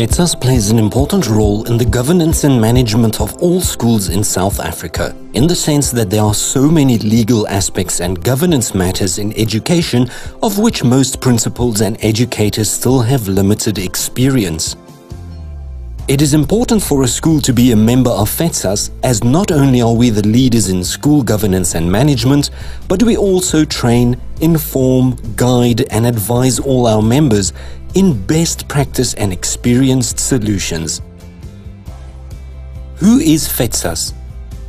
FEDSAS plays an important role in the governance and management of all schools in South Africa, in the sense that there are so many legal aspects and governance matters in education of which most principals and educators still have limited experience. It is important for a school to be a member of FEDSAS as not only are we the leaders in school governance and management, but we also train, inform, guide and advise all our members in best practice and experienced solutions. Who is FEDSAS?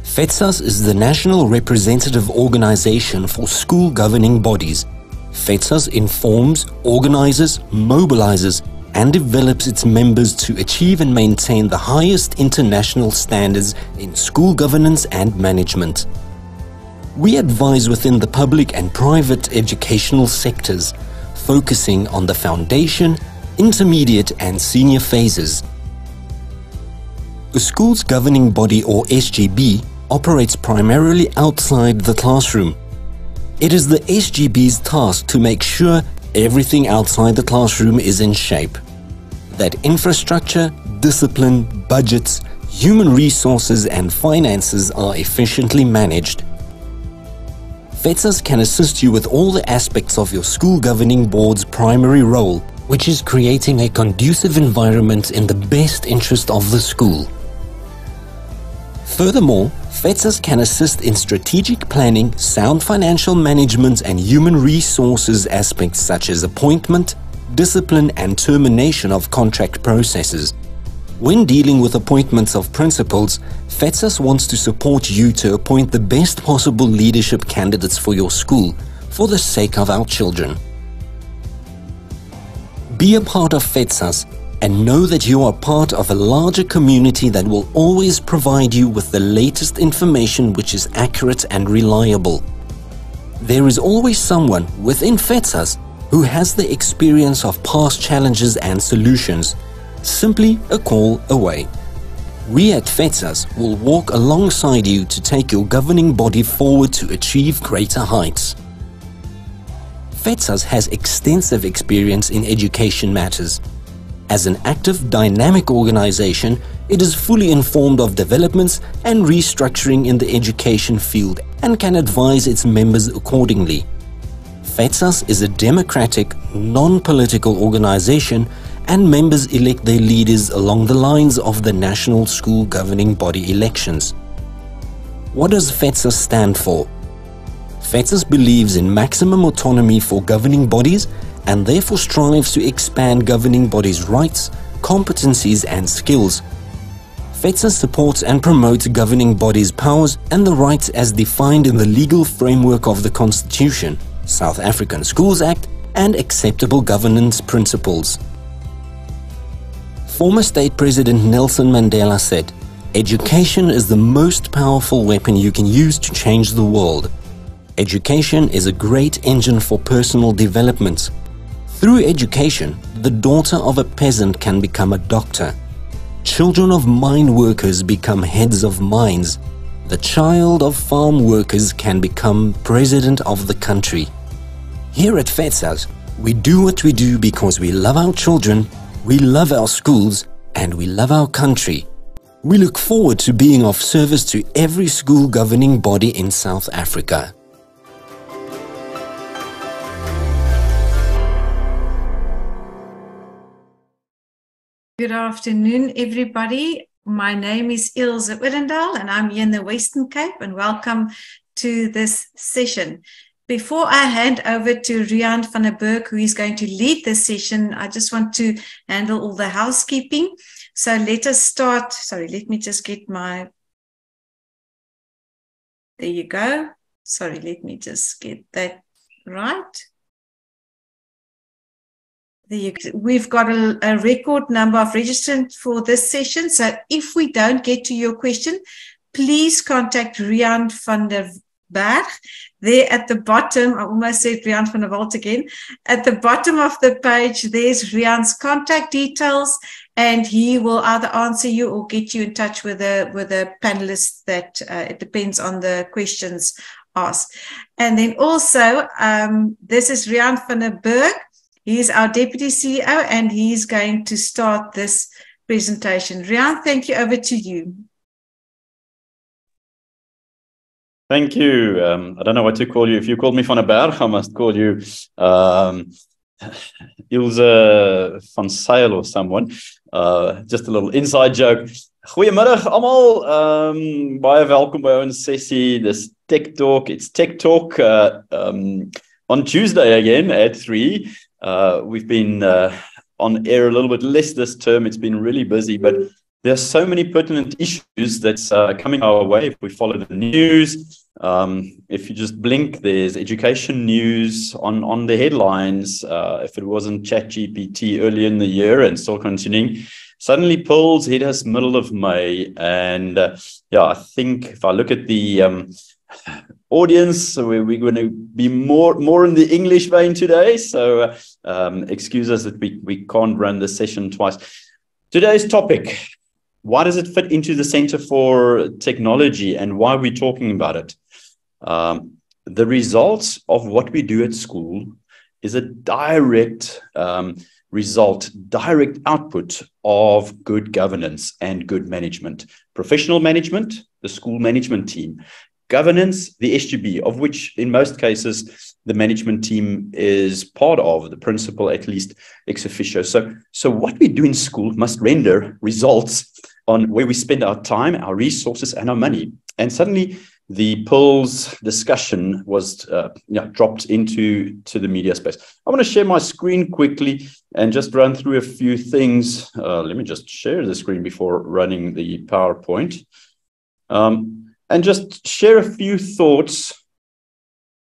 FEDSAS is the national representative organization for school governing bodies. FEDSAS informs, organizes, mobilizes and develops its members to achieve and maintain the highest international standards in school governance and management. We advise within the public and private educational sectors, focusing on the foundation, intermediate and senior phases. The school's governing body or SGB operates primarily outside the classroom. It is the SGB's task to make sure everything outside the classroom is in shape. That infrastructure, discipline, budgets, human resources and finances are efficiently managed. FEDSAS can assist you with all the aspects of your school governing board's primary role, which is creating a conducive environment in the best interest of the school. Furthermore, FEDSAS can assist in strategic planning, sound financial management and human resources aspects such as appointment, discipline and termination of contract processes. When dealing with appointments of principals, FEDSAS wants to support you to appoint the best possible leadership candidates for your school for the sake of our children. Be a part of FEDSAS and know that you are part of a larger community that will always provide you with the latest information which is accurate and reliable. There is always someone within FEDSAS who has the experience of past challenges and solutions. Simply a call away. We at FEDSAS will walk alongside you to take your governing body forward to achieve greater heights. FEDSAS has extensive experience in education matters as an active, dynamic organization, it is fully informed of developments and restructuring in the education field and can advise its members accordingly. FEDSAS is a democratic, non-political organization and members elect their leaders along the lines of the National School Governing Body elections. What does FEDSAS stand for? FEDSAS believes in maximum autonomy for governing bodies and therefore strives to expand governing bodies' rights, competencies and skills. FEDSAS supports and promotes governing bodies' powers and the rights as defined in the legal framework of the Constitution, South African Schools Act and acceptable governance principles. Former State President Nelson Mandela said, Education is the most powerful weapon you can use to change the world. Education is a great engine for personal development, through education, the daughter of a peasant can become a doctor. Children of mine workers become heads of mines. The child of farm workers can become president of the country. Here at FEDSAS, we do what we do because we love our children, we love our schools, and we love our country. We look forward to being of service to every school governing body in South Africa. Good afternoon, everybody. My name is Ilse Odendaal, and I'm here in the Western Cape, and welcome to this session. Before I hand over to Riaan van der Bergh, who is going to lead this session, I just want to handle all the housekeeping. So let us start. Sorry, let me just get my. There you go. Sorry, let me just get that right. We've got a, a, record number of registrants for this session. So if we don't get to your question, please contact Riaan van der Bergh. There at the bottom, I almost said Rian van der Walt again. At the bottom of the page, there's Riaan's contact details, and he will either answer you or get you in touch with a with a panelist. That uh, it depends on the questions asked. And then also, um, this is Riaan van der Bergh He is our Deputy CEO and he's going to start this presentation. Riaan, thank you. Over to you. Thank you. Um, I don't know what to call you. If you call me Van der Bergh, I must call you um, Ilse van Sail or someone. Uh, just a little inside joke. Goeiemiddag almal. Um baie welkom by ons sessie. Dis Tech Talk. It's Tech Talk uh, um on Tuesday again at 3. Uh we've been uh, on air a little bit less this term. It's been really busy, but there's so many pertinent issues that's uh, coming our way if we follow the news. Um, if you just blink, there's education news on, on the headlines. Uh, if it wasn't ChatGPT early in the year and still continuing, suddenly PIRLS hit us middle of May. And uh, yeah, I think if I look at the um, audience, we're, we're going to be more more in the English vein today. So uh, um, excuse us that we, we can't run the session twice. Today's topic why does it fit into the Center for Technology and why are we talking about it? Um, the results of what we do at school is a direct um, result, direct output of good governance and good management. Professional management, the school management team. Governance, the SGB, of which in most cases the management team is part of, the principal at least ex officio. So, so what we do in school must render results on where we spend our time, our resources, and our money. And suddenly, the PIRLS discussion was uh, you know, dropped into to the media space. I want to share my screen quickly and just run through a few things. Uh, let me just share the screen before running the PowerPoint. Um, and just share a few thoughts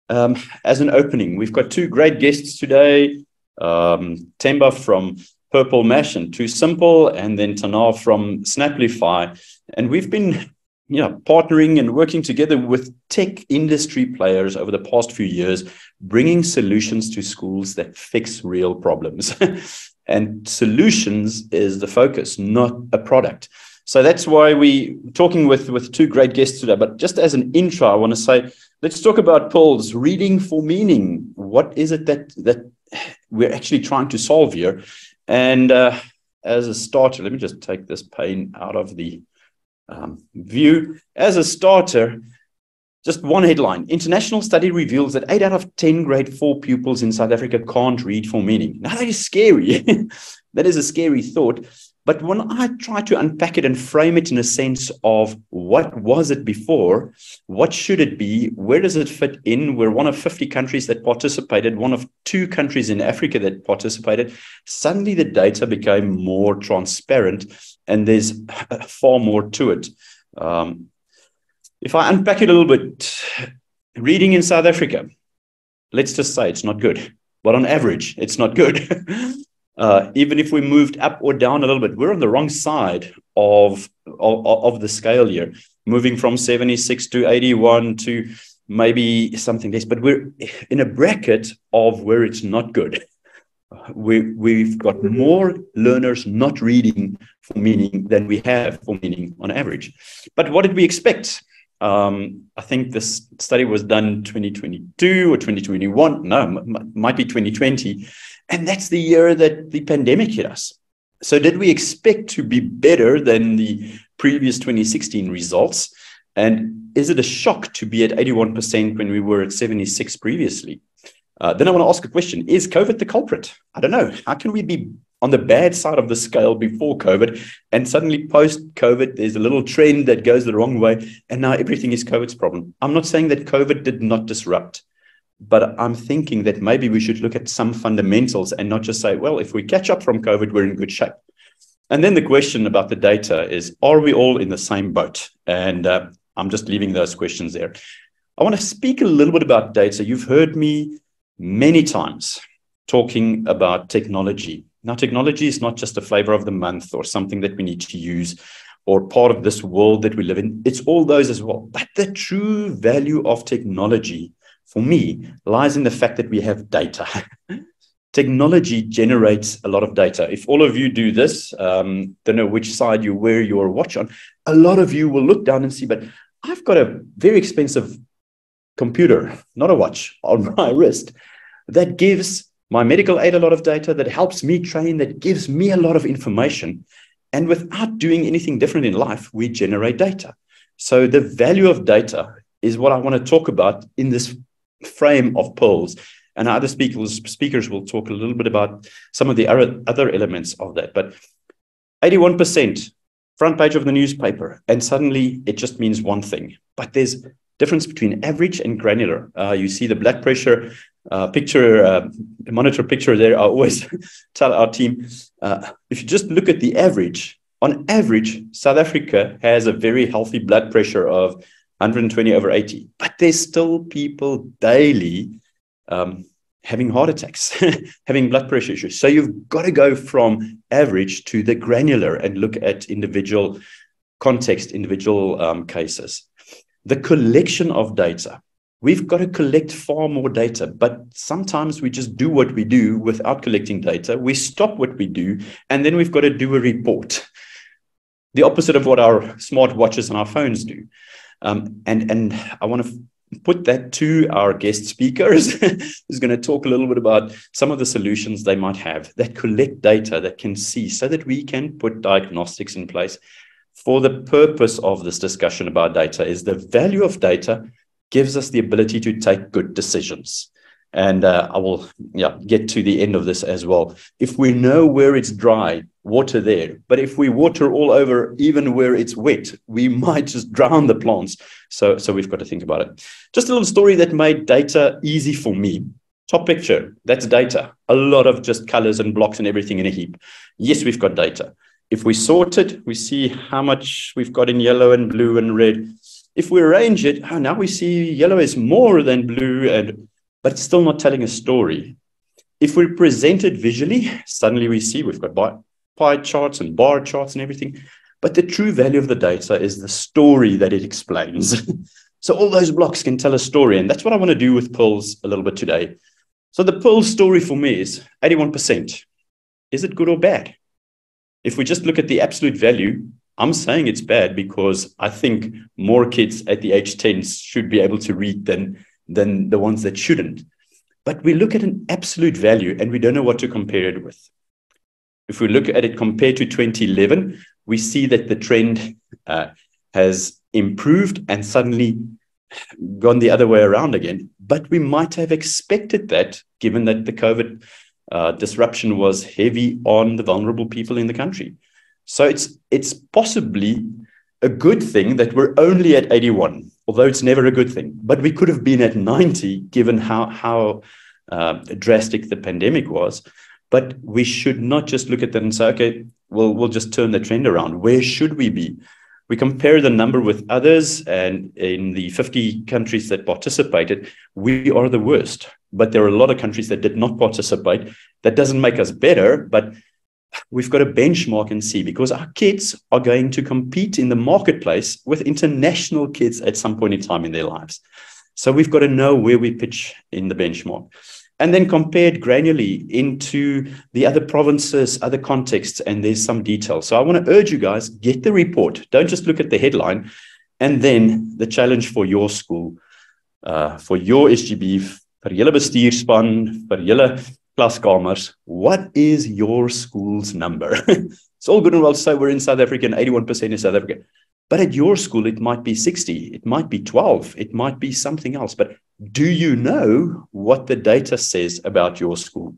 um, as an opening. We've got two great guests today. Um, Themba from Purple Mash and 2Simple, and then Thanaa from Snapplify. And we've been you know, partnering and working together with tech industry players over the past few years, bringing solutions to schools that fix real problems. and solutions is the focus, not a product. So that's why we talking with with two great guests today. But just as an intro, I want to say, let's talk about PIRLS reading for meaning. What is it that that we're actually trying to solve here? And uh, as a starter, let me just take this pane out of the um, view. As a starter, just one headline International study reveals that eight out of 10 grade four pupils in South Africa can't read for meaning. Now, that is scary. that is a scary thought. But when I try to unpack it and frame it in a sense of what was it before, what should it be, where does it fit in? We're one of 50 countries that participated, one of two countries in Africa that participated. Suddenly the data became more transparent and there's far more to it. Um, if I unpack it a little bit, reading in South Africa, let's just say it's not good. But on average, it's not good. uh, even if we moved up or down a little bit, we're on the wrong side of, of, of the scale here, moving from 76 to 81 to maybe something less, but we're in a bracket of where it's not good. We, we've got more learners not reading for meaning than we have for meaning on average. But what did we expect? Um, I think this study was done 2022 or 2021. No, m- might be 2020. And that's the year that the pandemic hit us. So, did we expect to be better than the previous 2016 results? And is it a shock to be at 81% when we were at 76 previously? Uh, then I want to ask a question Is COVID the culprit? I don't know. How can we be on the bad side of the scale before COVID and suddenly post COVID, there's a little trend that goes the wrong way and now everything is COVID's problem? I'm not saying that COVID did not disrupt but I'm thinking that maybe we should look at some fundamentals and not just say, well, if we catch up from COVID, we're in good shape. And then the question about the data is, are we all in the same boat? And uh, I'm just leaving those questions there. I want to speak a little bit about data. You've heard me many times talking about technology. Now, technology is not just a flavor of the month or something that we need to use or part of this world that we live in. It's all those as well. But the true value of technology for me lies in the fact that we have data. Technology generates a lot of data. If all of you do this, um, don't know which side you wear your watch on, a lot of you will look down and see, but I've got a very expensive computer, not a watch, on my wrist that gives my medical aid a lot of data, that helps me train, that gives me a lot of information. And without doing anything different in life, we generate data. So the value of data is what I want to talk about in this frame of PIRLS. And other speakers, speakers will talk a little bit about some of the other, other elements of that. But 81% front page of the newspaper, and suddenly it just means one thing. But there's difference between average and granular. Uh, you see the blood pressure uh, picture, uh, monitor picture there. I always tell our team uh, if you just look at the average, on average, South Africa has a very healthy blood pressure of 120 over 80, but there's still people daily um, having heart attacks, having blood pressure issues. So you've got to go from average to the granular and look at individual context, individual um, cases. The collection of data. We've got to collect far more data, but sometimes we just do what we do without collecting data. We stop what we do, and then we've got to do a report. The opposite of what our smart watches and our phones do. Um, and, and I want to put that to our guest speakers who's going to talk a little bit about some of the solutions they might have that collect data that can see so that we can put diagnostics in place for the purpose of this discussion about data is the value of data gives us the ability to take good decisions and uh, I will yeah get to the end of this as well. If we know where it's dry, water there. But if we water all over, even where it's wet, we might just drown the plants. So so we've got to think about it. Just a little story that made data easy for me. Top picture, that's data. A lot of just colors and blocks and everything in a heap. Yes, we've got data. If we sort it, we see how much we've got in yellow and blue and red. If we arrange it, oh, now we see yellow is more than blue and but it's still not telling a story. If we present it visually, suddenly we see we've got pie charts and bar charts and everything. But the true value of the data is the story that it explains. so all those blocks can tell a story. And that's what I want to do with PIRLS a little bit today. So the PIRLS story for me is 81%. Is it good or bad? If we just look at the absolute value, I'm saying it's bad because I think more kids at the age 10 should be able to read than than the ones that shouldn't. But we look at an absolute value and we don't know what to compare it with. If we look at it compared to 2011, we see that the trend uh, has improved and suddenly gone the other way around again. But we might have expected that given that the COVID uh, disruption was heavy on the vulnerable people in the country. So it's it's possibly a good thing that we're only at 81 although it's never a good thing. But we could have been at 90 given how, how uh, drastic the pandemic was. But we should not just look at that and say, okay, well, we'll just turn the trend around. Where should we be? We compare the number with others, and in the 50 countries that participated, we are the worst. But there are a lot of countries that did not participate. That doesn't make us better, but we've got a benchmark and see because our kids are going to compete in the marketplace with international kids at some point in time in their lives. So we've got to know where we pitch in the benchmark and then compared granularly into the other provinces, other contexts, and there's some detail. So I want to urge you guys get the report. Don't just look at the headline. And then the challenge for your school, uh, for your SGB, for julle bestuurspan, vir julle klaskamers, what is your school's number? it's all good and well to say we're in South Africa and 81% in South Africa. But at your school, it might be 60, it might be 12, it might be something else. But do you know what the data says about your school?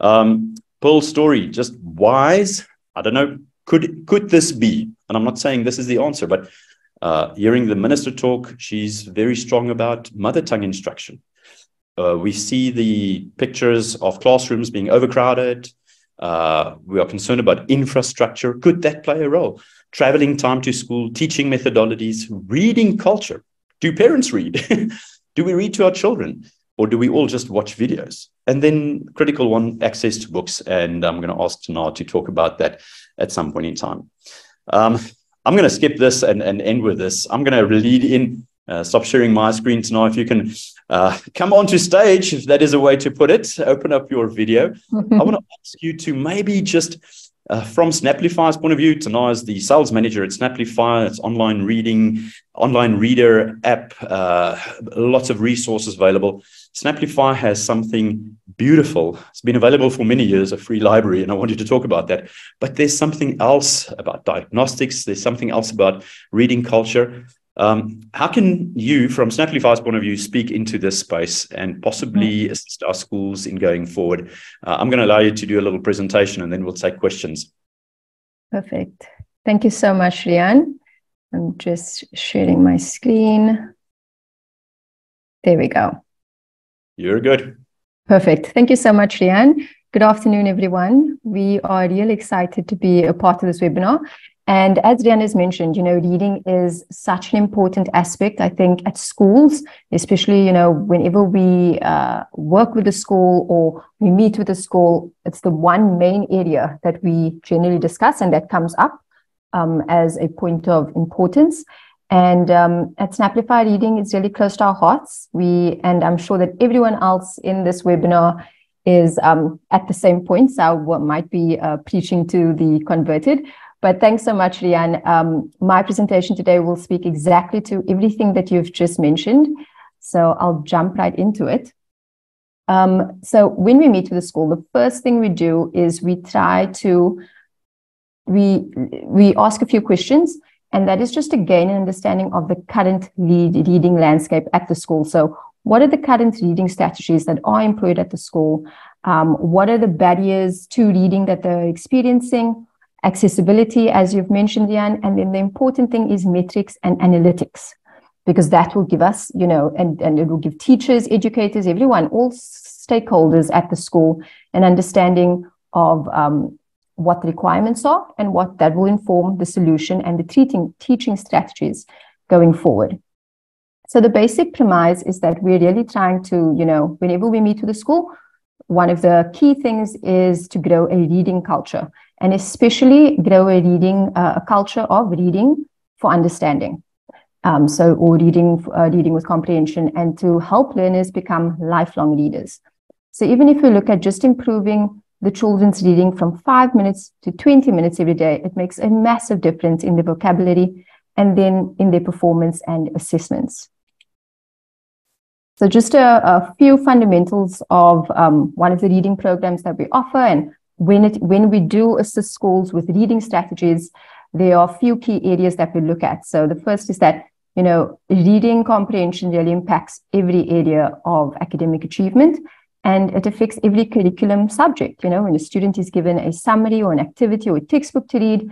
Um, PIRLS story, just wise. I don't know. Could could this be? And I'm not saying this is the answer, but uh, hearing the minister talk, she's very strong about mother tongue instruction. Uh, we see the pictures of classrooms being overcrowded. Uh, we are concerned about infrastructure. Could that play a role? Traveling time to school, teaching methodologies, reading culture. Do parents read? do we read to our children? Or do we all just watch videos? And then critical one, access to books. And I'm going to ask Thanaa to talk about that at some point in time. Um, I'm going to skip this and, and end with this. I'm going to lead in uh, stop sharing my screen now. If you can uh, come onto stage, if that is a way to put it, open up your video. I want to ask you to maybe just, uh, from Snapplify's point of view, Thanaa is the sales manager at Snapplify. It's online reading, online reader app, uh, lots of resources available. Snapplify has something beautiful. It's been available for many years, a free library, and I want you to talk about that. But there's something else about diagnostics. There's something else about reading culture. Um, how can you, from Snapplify's point of view, speak into this space and possibly mm. assist our schools in going forward? Uh, I'm going to allow you to do a little presentation and then we'll take questions. Perfect. Thank you so much, Riaan. I'm just sharing my screen. There we go. You're good. Perfect. Thank you so much, Riaan. Good afternoon, everyone. We are really excited to be a part of this webinar. And as Riaan has mentioned, you know, reading is such an important aspect, I think, at schools, especially, you know, whenever we uh, work with a school or we meet with a school, it's the one main area that we generally discuss and that comes up um, as a point of importance. And um, at Snapplify, reading is really close to our hearts. We, and I'm sure that everyone else in this webinar is um, at the same point. So I might be uh, preaching to the converted. But thanks so much, Riaan. Um, my presentation today will speak exactly to everything that you've just mentioned. So I'll jump right into it. Um, so when we meet with the school, the first thing we do is we try to we we ask a few questions, and that is just to gain an understanding of the current lead reading landscape at the school. So what are the current reading strategies that are employed at the school? Um, what are the barriers to reading that they're experiencing? Accessibility, as you've mentioned, Riaan, and then the important thing is metrics and analytics, because that will give us, you know, and, and it will give teachers, educators, everyone, all stakeholders at the school an understanding of um, what the requirements are and what that will inform the solution and the treating, teaching strategies going forward. So the basic premise is that we're really trying to, you know, whenever we meet with the school, one of the key things is to grow a leading culture and especially grow a reading, uh, a culture of reading for understanding. Um, so, or reading, uh, reading with comprehension, and to help learners become lifelong readers. So, even if we look at just improving the children's reading from five minutes to 20 minutes every day, it makes a massive difference in their vocabulary and then in their performance and assessments. So, just a, a few fundamentals of um, one of the reading programs that we offer and when it when we do assist schools with reading strategies, there are a few key areas that we look at. So the first is that you know reading comprehension really impacts every area of academic achievement and it affects every curriculum subject. You know when a student is given a summary or an activity or a textbook to read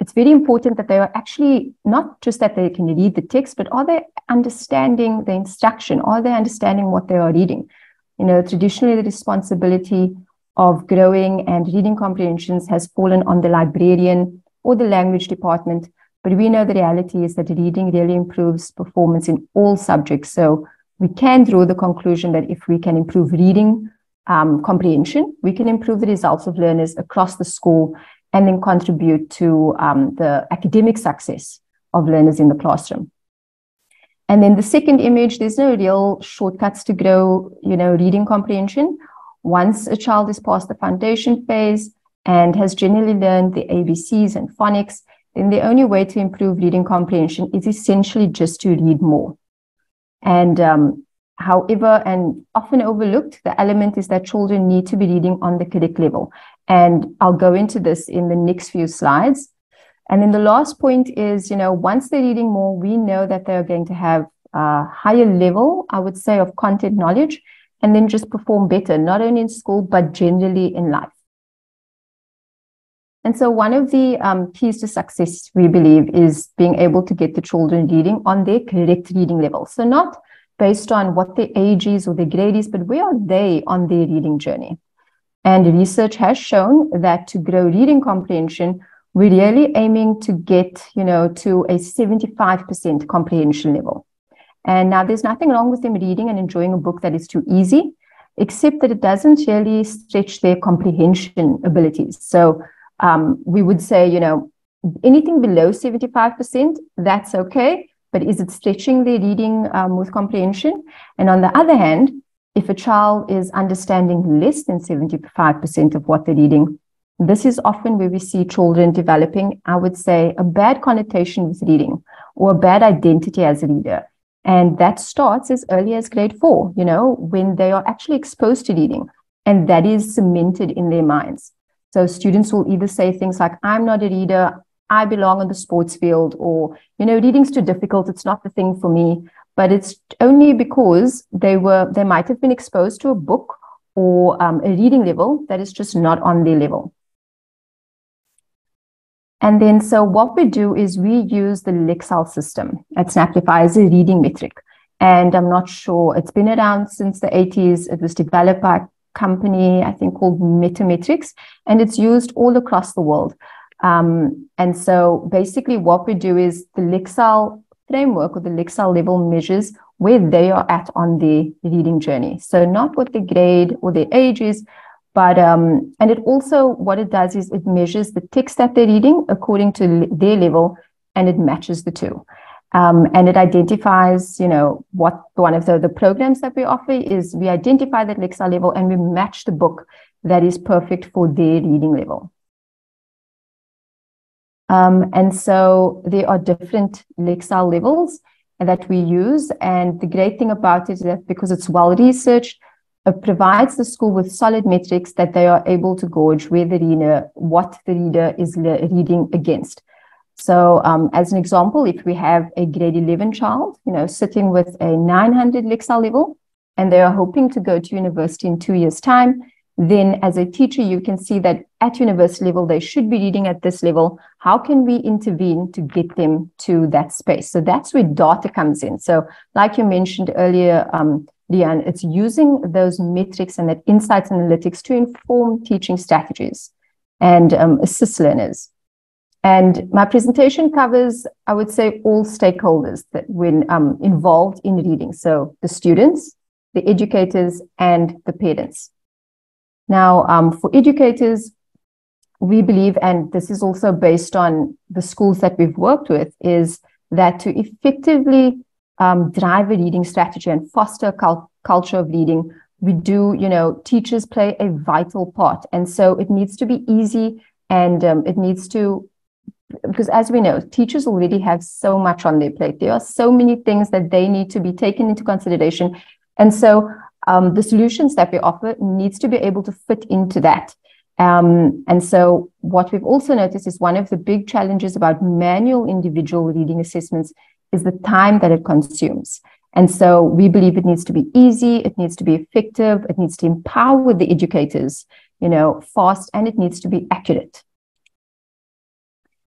it's very important that they are actually not just that they can read the text but are they understanding the instruction? Are they understanding what they are reading? You know traditionally the responsibility of growing and reading comprehensions has fallen on the librarian or the language department. But we know the reality is that reading really improves performance in all subjects. So we can draw the conclusion that if we can improve reading um, comprehension, we can improve the results of learners across the school and then contribute to um, the academic success of learners in the classroom. And then the second image, there's no real shortcuts to grow, you know, reading comprehension. Once a child is past the foundation phase and has generally learned the ABCs and phonics, then the only way to improve reading comprehension is essentially just to read more. And um, however, and often overlooked, the element is that children need to be reading on the correct level. And I'll go into this in the next few slides. And then the last point is, you know, once they're reading more, we know that they're going to have a higher level, I would say, of content knowledge and then just perform better, not only in school, but generally in life. And so, one of the um, keys to success, we believe, is being able to get the children reading on their correct reading level. So, not based on what their age is or their grade is, but where are they on their reading journey? And research has shown that to grow reading comprehension, we're really aiming to get, you know, to a 75% comprehension level. And now there's nothing wrong with them reading and enjoying a book that is too easy, except that it doesn't really stretch their comprehension abilities. So um, we would say, you know, anything below 75%, that's okay. But is it stretching their reading um, with comprehension? And on the other hand, if a child is understanding less than 75% of what they're reading, this is often where we see children developing, I would say, a bad connotation with reading or a bad identity as a reader. And that starts as early as grade four, you know, when they are actually exposed to reading. and that is cemented in their minds. So students will either say things like, I'm not a reader, I belong on the sports field, or, you know, reading's too difficult, it's not the thing for me. But it's only because they were, they might have been exposed to a book or um, a reading level that is just not on their level. And then, so what we do is we use the Lexile system at Snapplify as a reading metric. And I'm not sure, it's been around since the 80s. It was developed by a company, I think, called MetaMetrics, and it's used all across the world. Um, and so basically, what we do is the Lexile framework or the Lexile level measures where they are at on the reading journey. So, not what the grade or their age is, but um, and it also what it does is it measures the text that they're reading according to their level, and it matches the two. Um, and it identifies, you know, what one of the, the programs that we offer is we identify that Lexile level and we match the book that is perfect for their reading level. Um, and so there are different Lexile levels that we use. And the great thing about it is that because it's well researched, provides the school with solid metrics that they are able to gauge where the reader, what the reader is reading against. So, um, as an example, if we have a grade 11 child, you know, sitting with a 900 Lexile level, and they are hoping to go to university in two years' time, then as a teacher, you can see that at university level, they should be reading at this level. How can we intervene to get them to that space? So that's where data comes in. So, like you mentioned earlier, um, Leanne, it's using those metrics and that insights analytics to inform teaching strategies and um, assist learners. And my presentation covers, I would say, all stakeholders that when um, involved in reading. So the students, the educators, and the parents. Now, um, for educators, we believe, and this is also based on the schools that we've worked with, is that to effectively um, drive a leading strategy and foster a cult- culture of leading, we do, you know, teachers play a vital part. And so it needs to be easy and um, it needs to because as we know, teachers already have so much on their plate. There are so many things that they need to be taken into consideration. And so um, the solutions that we offer needs to be able to fit into that. Um, and so what we've also noticed is one of the big challenges about manual individual reading assessments is the time that it consumes. And so we believe it needs to be easy, it needs to be effective, it needs to empower the educators, you know, fast, and it needs to be accurate.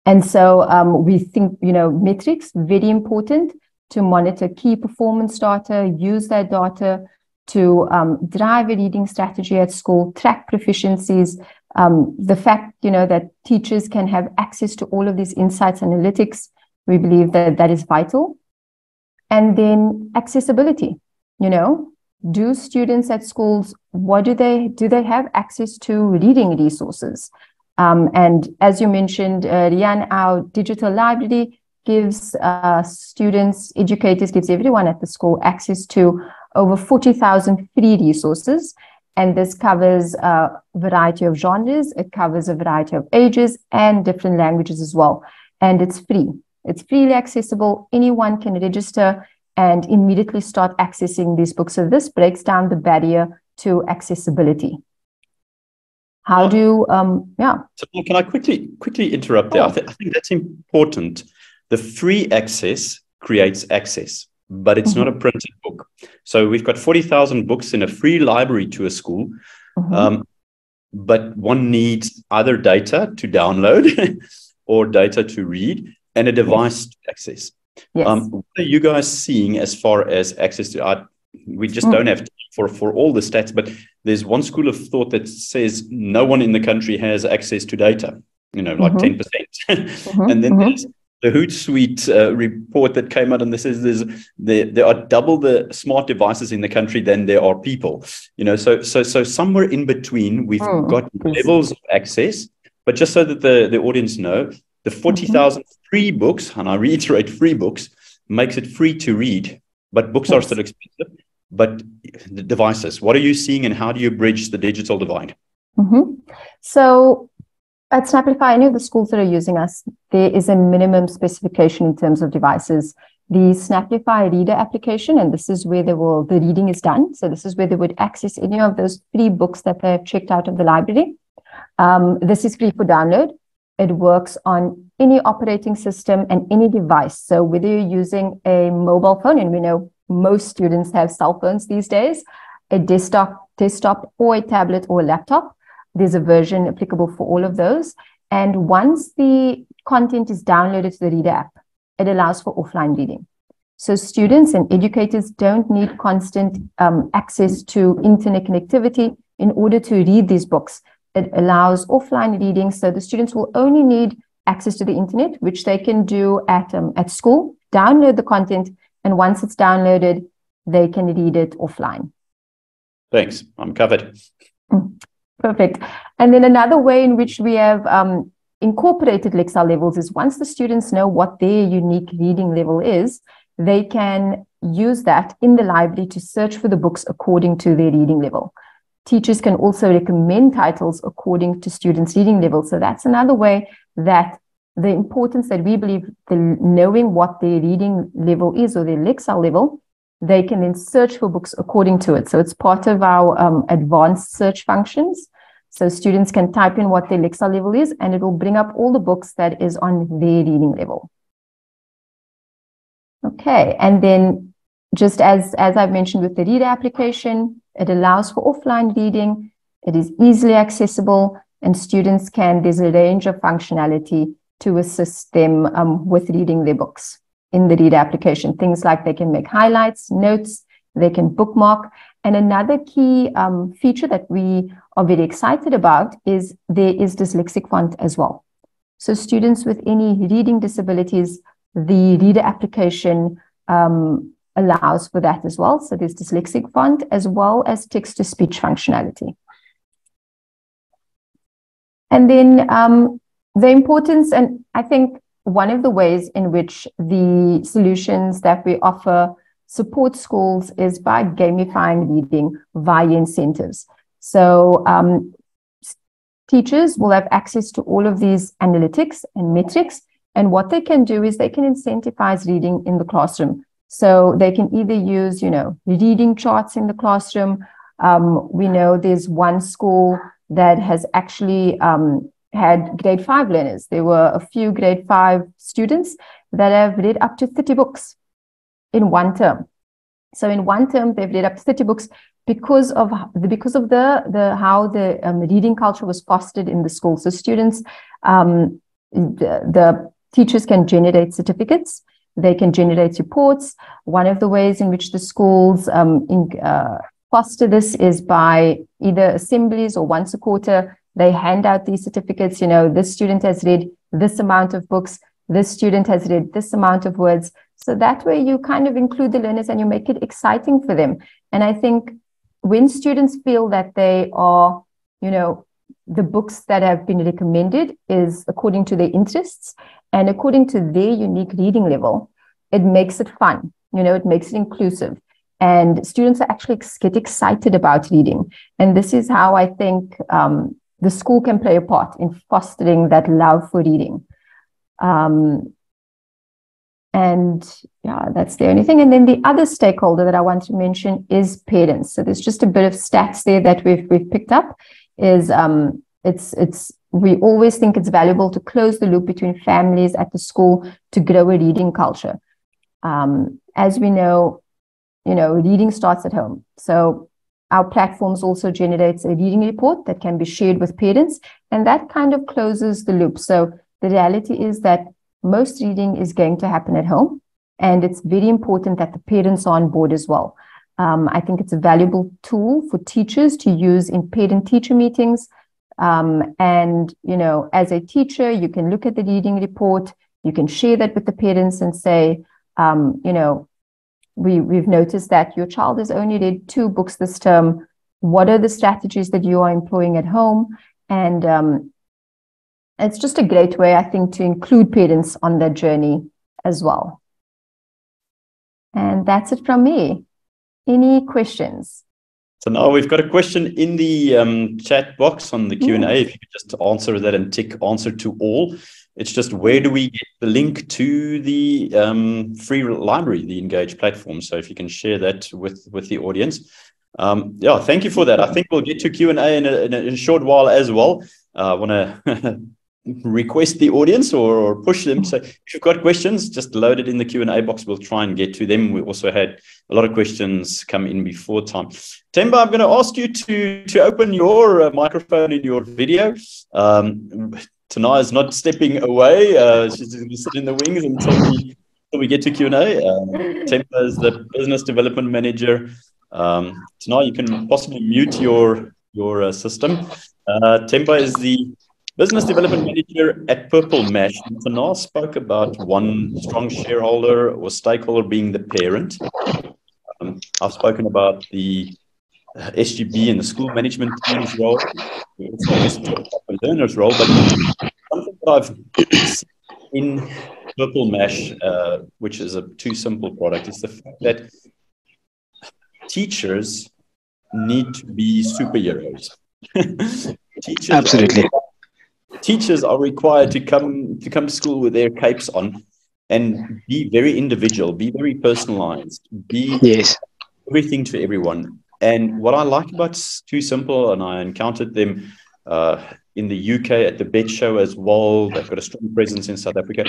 And so um, we think, you know, metrics, very important to monitor key performance data, use that data to um, drive a reading strategy at school, track proficiencies. Um, the fact, you know, that teachers can have access to all of these insights analytics, we believe that that is vital. And then accessibility, you know, do students at schools, what do they, do they have access to reading resources? Um, and as you mentioned, uh, Riaan, our digital library gives uh, students, educators, gives everyone at the school access to over 40,000 free resources. And this covers a variety of genres, it covers a variety of ages and different languages as well. And it's free. It's freely accessible. Anyone can register and immediately start accessing these books. So this breaks down the barrier to accessibility. How do um, yeah? So can I quickly quickly interrupt there? Oh. I, th- I, think that's important. The free access creates access, but it's mm-hmm. not a printed book. So we've got forty thousand books in a free library to a school, mm-hmm. um, but one needs either data to download or data to read and a device yes. to access. Yes. Um, what are you guys seeing as far as access to? art? we just mm. don't have for for all the stats, but there's one school of thought that says no one in the country has access to data. You know, like mm-hmm. 10 mm-hmm. percent, and then mm-hmm. there's the Hootsuite uh, report that came out, and this is there's there, there are double the smart devices in the country than there are people. You know, so so so somewhere in between, we've oh, got levels of access. But just so that the the audience know, the forty thousand mm-hmm. Free books, and I reiterate, free books makes it free to read but books are still expensive. But the devices, what are you seeing and how do you bridge the digital divide? Mm-hmm. So at Snapplify, any of the schools that are using us, there is a minimum specification in terms of devices. the Snapplify Reader application, and this is where they will the reading is done. So this is where they would access any of those free books that they've checked out of the library. Um, this is free for download. It works on any operating system and any device. So whether you're using a mobile phone, and we know most students have cell phones these days, a desktop, desktop or a tablet or a laptop, there's a version applicable for all of those. And once the content is downloaded to the Reader app, it allows for offline reading. So students and educators don't need constant um, access to internet connectivity in order to read these books. It allows offline reading, so the students will only need access to the internet, which they can do at um, at school, download the content, and once it's downloaded, they can read it offline. Thanks, I'm covered. Perfect. And then another way in which we have um, incorporated Lexile levels is once the students know what their unique reading level is, they can use that in the library to search for the books according to their reading level. Teachers can also recommend titles according to students' reading level. So that's another way that the importance that we believe the knowing what their reading level is or their Lexile level, they can then search for books according to it. So it's part of our um, advanced search functions. So students can type in what their Lexile level is, and it will bring up all the books that is on their reading level. Okay, and then just as, as I've mentioned with the reader application, it allows for offline reading. It is easily accessible, and students can, there's a range of functionality to assist them um, with reading their books in the reader application. Things like they can make highlights, notes, they can bookmark. And another key um, feature that we are very excited about is there is dyslexic font as well. So students with any reading disabilities, the reader application um, allows for that as well. So there's dyslexic font as well as text to speech functionality. And then um, the importance, and I think one of the ways in which the solutions that we offer support schools is by gamifying reading via incentives. So um, teachers will have access to all of these analytics and metrics. And what they can do is they can incentivize reading in the classroom. So they can either use, you know, reading charts in the classroom. Um, we know there's one school that has actually um, had grade five learners. There were a few grade five students that have read up to 30 books in one term. So in one term, they've read up to 30 books because of the because of the the how the um, reading culture was fostered in the school. So students, um, the, the teachers can generate certificates. They can generate reports. One of the ways in which the schools um, in, uh, foster this is by either assemblies or once a quarter they hand out these certificates. You know, this student has read this amount of books. This student has read this amount of words. So that way you kind of include the learners and you make it exciting for them. And I think when students feel that they are, you know, the books that have been recommended is according to their interests and according to their unique reading level, it makes it fun. You know, it makes it inclusive. And students are actually get excited about reading. And this is how I think um, the school can play a part in fostering that love for reading. Um, and yeah, that's the only thing. And then the other stakeholder that I want to mention is parents. So there's just a bit of stats there that we've we've picked up. Is um, it's it's we always think it's valuable to close the loop between families at the school to grow a reading culture. Um, as we know, you know, reading starts at home. So our platforms also generates a reading report that can be shared with parents, and that kind of closes the loop. So the reality is that most reading is going to happen at home, and it's very important that the parents are on board as well. Um, I think it's a valuable tool for teachers to use in parent-teacher meetings. Um, and you know, as a teacher, you can look at the reading report, you can share that with the parents and say, um, you know, we, we've noticed that your child has only read two books this term. What are the strategies that you are employing at home? And um, it's just a great way, I think, to include parents on that journey as well. And that's it from me. Any questions? So now we've got a question in the um, chat box on the Q&A. Mm. If you could just answer that and tick answer to all It's just where do we get the link to the um, free library, the Engage platform? So if you can share that with with the audience. Um, yeah, thank you for that. I think we'll get to Q and A in, in, a short while as well. Uh, I want to request the audience or, or, push them. So if you've got questions, just load it in the Q&A box. We'll try and get to them. We also had a lot of questions come in before time. Themba, I'm going to ask you to, to open your uh, microphone in your video. Um, Thanaa is not stepping away. Uh, she's going to sit in the wings until we, until we get to Q&A. Um, Themba is the Business Development Manager. Um, Thanaa, you can possibly mute your, your uh, system. Uh, Themba is the Business Development Manager at Purple Mash. Thanaa spoke about one strong shareholder or stakeholder being the parent. Um, I've spoken about the uh, SGB and the school management team's role, the learner's role, but something that I've seen in Purple Mash, uh, which is a 2Simple product, is the fact that teachers need to be superheroes. teachers Absolutely teachers are required to come to come to school with their capes on and be very individual, be very personalized, be yes. everything to everyone. And what I like about 2Simple, and I encountered them uh, in the UK at the Bett Show as well. They've got a strong presence in South Africa.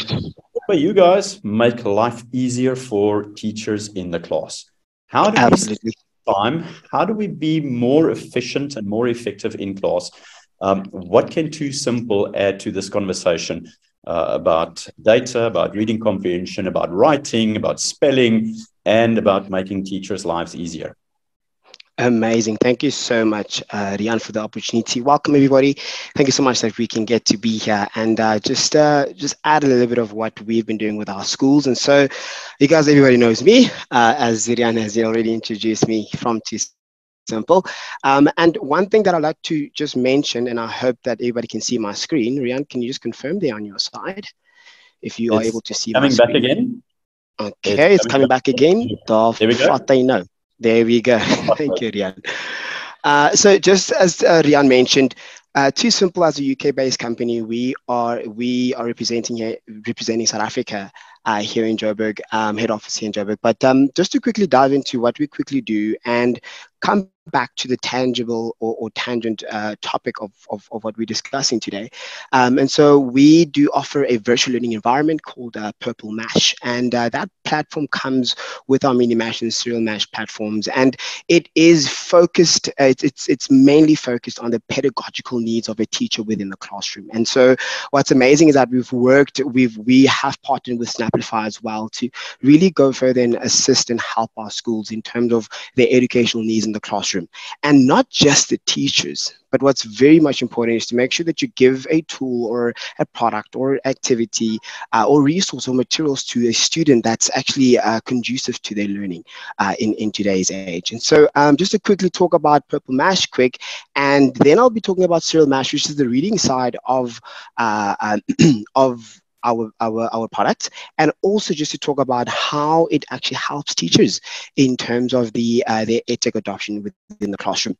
But you guys make life easier for teachers in the class. How do Absolutely. we time? How do we be more efficient and more effective in class? Um, what can 2Simple add to this conversation uh, about data, about reading comprehension, about writing, about spelling, and about making teachers' lives easier? Amazing. Thank you so much, uh, Riaan, for the opportunity. Welcome, everybody. Thank you so much that we can get to be here and uh, just uh, just add a little bit of what we've been doing with our schools. And so, you guys, everybody knows me, uh, as Riaan has already introduced me from Too simple. Um, and one thing that I'd like to just mention, and I hope that everybody can see my screen. Riaan, can you just confirm there on your side if you it's are able to see coming back again? Okay, it's, it's coming, back, back again. The there we go. know. There we go. Thank you, Riaan. Uh, so just as uh, Riaan mentioned, uh, 2Simple as a UK-based company, we are we are representing here, representing South Africa uh, here in Joburg, um, head office here in Joburg. But um, just to quickly dive into what we quickly do and come back to the tangible or, or tangent uh, topic of, of, of, what we're discussing today. Um, and so we do offer a virtual learning environment called uh, Purple Mash. And uh, that platform comes with our Mini Mash and Serial Mash platforms. And it is focused, uh, it's, it's, it's mainly focused on the pedagogical needs of a teacher within the classroom. And so what's amazing is that we've worked, we've, we have partnered with Snapplify as well to really go further and assist and help our schools in terms of their educational needs in the classroom. And not just the teachers, but what's very much important is to make sure that you give a tool or a product or activity uh, or resource or materials to a student that's actually uh, conducive to their learning uh, in, in today's age. And so um, just to quickly talk about Purple Mash quick, and then I'll be talking about Serial Mash, which is the reading side of, uh, um, of our, our, our products and also just to talk about how it actually helps teachers in terms of the uh, their EdTech adoption within the classroom.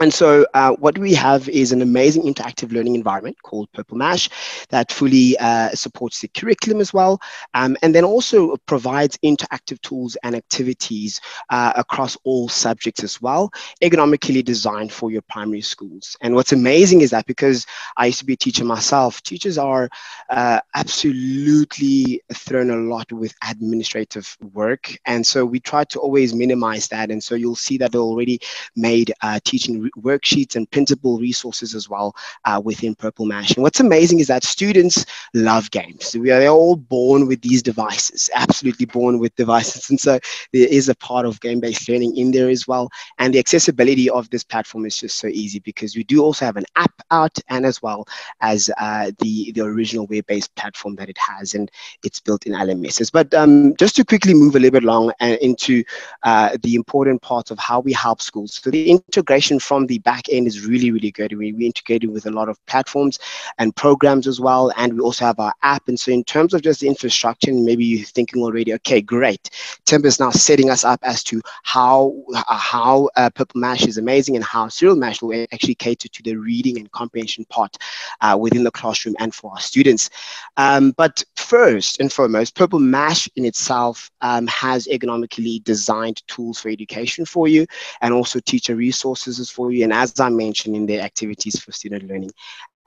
And so uh, what we have is an amazing interactive learning environment called Purple Mash that fully uh, supports the curriculum as well, um, and then also provides interactive tools and activities uh, across all subjects as well, ergonomically designed for your primary schools. And what's amazing is that because I used to be a teacher myself, teachers are uh, absolutely thrown a lot with administrative work. And so we try to always minimize that. And so you'll see that already made uh, teaching worksheets and printable resources as well uh, within Purple Mash. And what's amazing is that students love games. We are all born with these devices, absolutely born with devices. And so there is a part of game-based learning in there as well. And the accessibility of this platform is just so easy because we do also have an app out and as well as uh, the, the original web-based platform that it has and it's built in LMSs. But um, just to quickly move a little bit along and uh, into uh, the important part of how we help schools. So the integration from from the back end is really, really good. We, we integrated with a lot of platforms and programs as well. And we also have our app. And so in terms of just the infrastructure, maybe you're thinking already, okay, great. Themba is now setting us up as to how, how uh, Purple Mash is amazing and how Serial Mash will actually cater to the reading and comprehension part uh, within the classroom and for our students. Um, but first and foremost, Purple Mash in itself um, has ergonomically designed tools for education for you and also teacher resources for you. And as I mentioned in the activities for student learning,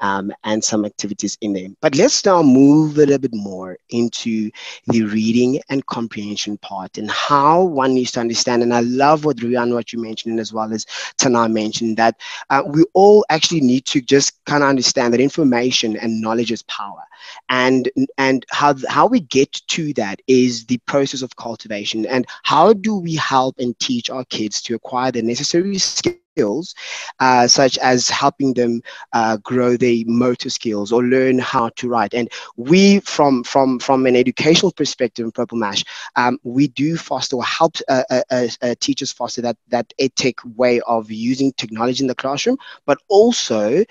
um, and some activities in there. But let's now move a little bit more into the reading and comprehension part and how one needs to understand. And I love what Riaan, what you mentioned, as well as Thanaa mentioned, that uh, we all actually need to just kind of understand that information and knowledge is power. And, and how, how we get to that is the process of cultivation. And how do we help and teach our kids to acquire the necessary skills skills, uh, such as helping them uh, grow their motor skills or learn how to write. And we, from from from an educational perspective in Purple Mash, um, we do foster or help uh, uh, uh, uh teachers foster that that ethic way of using technology in the classroom, but also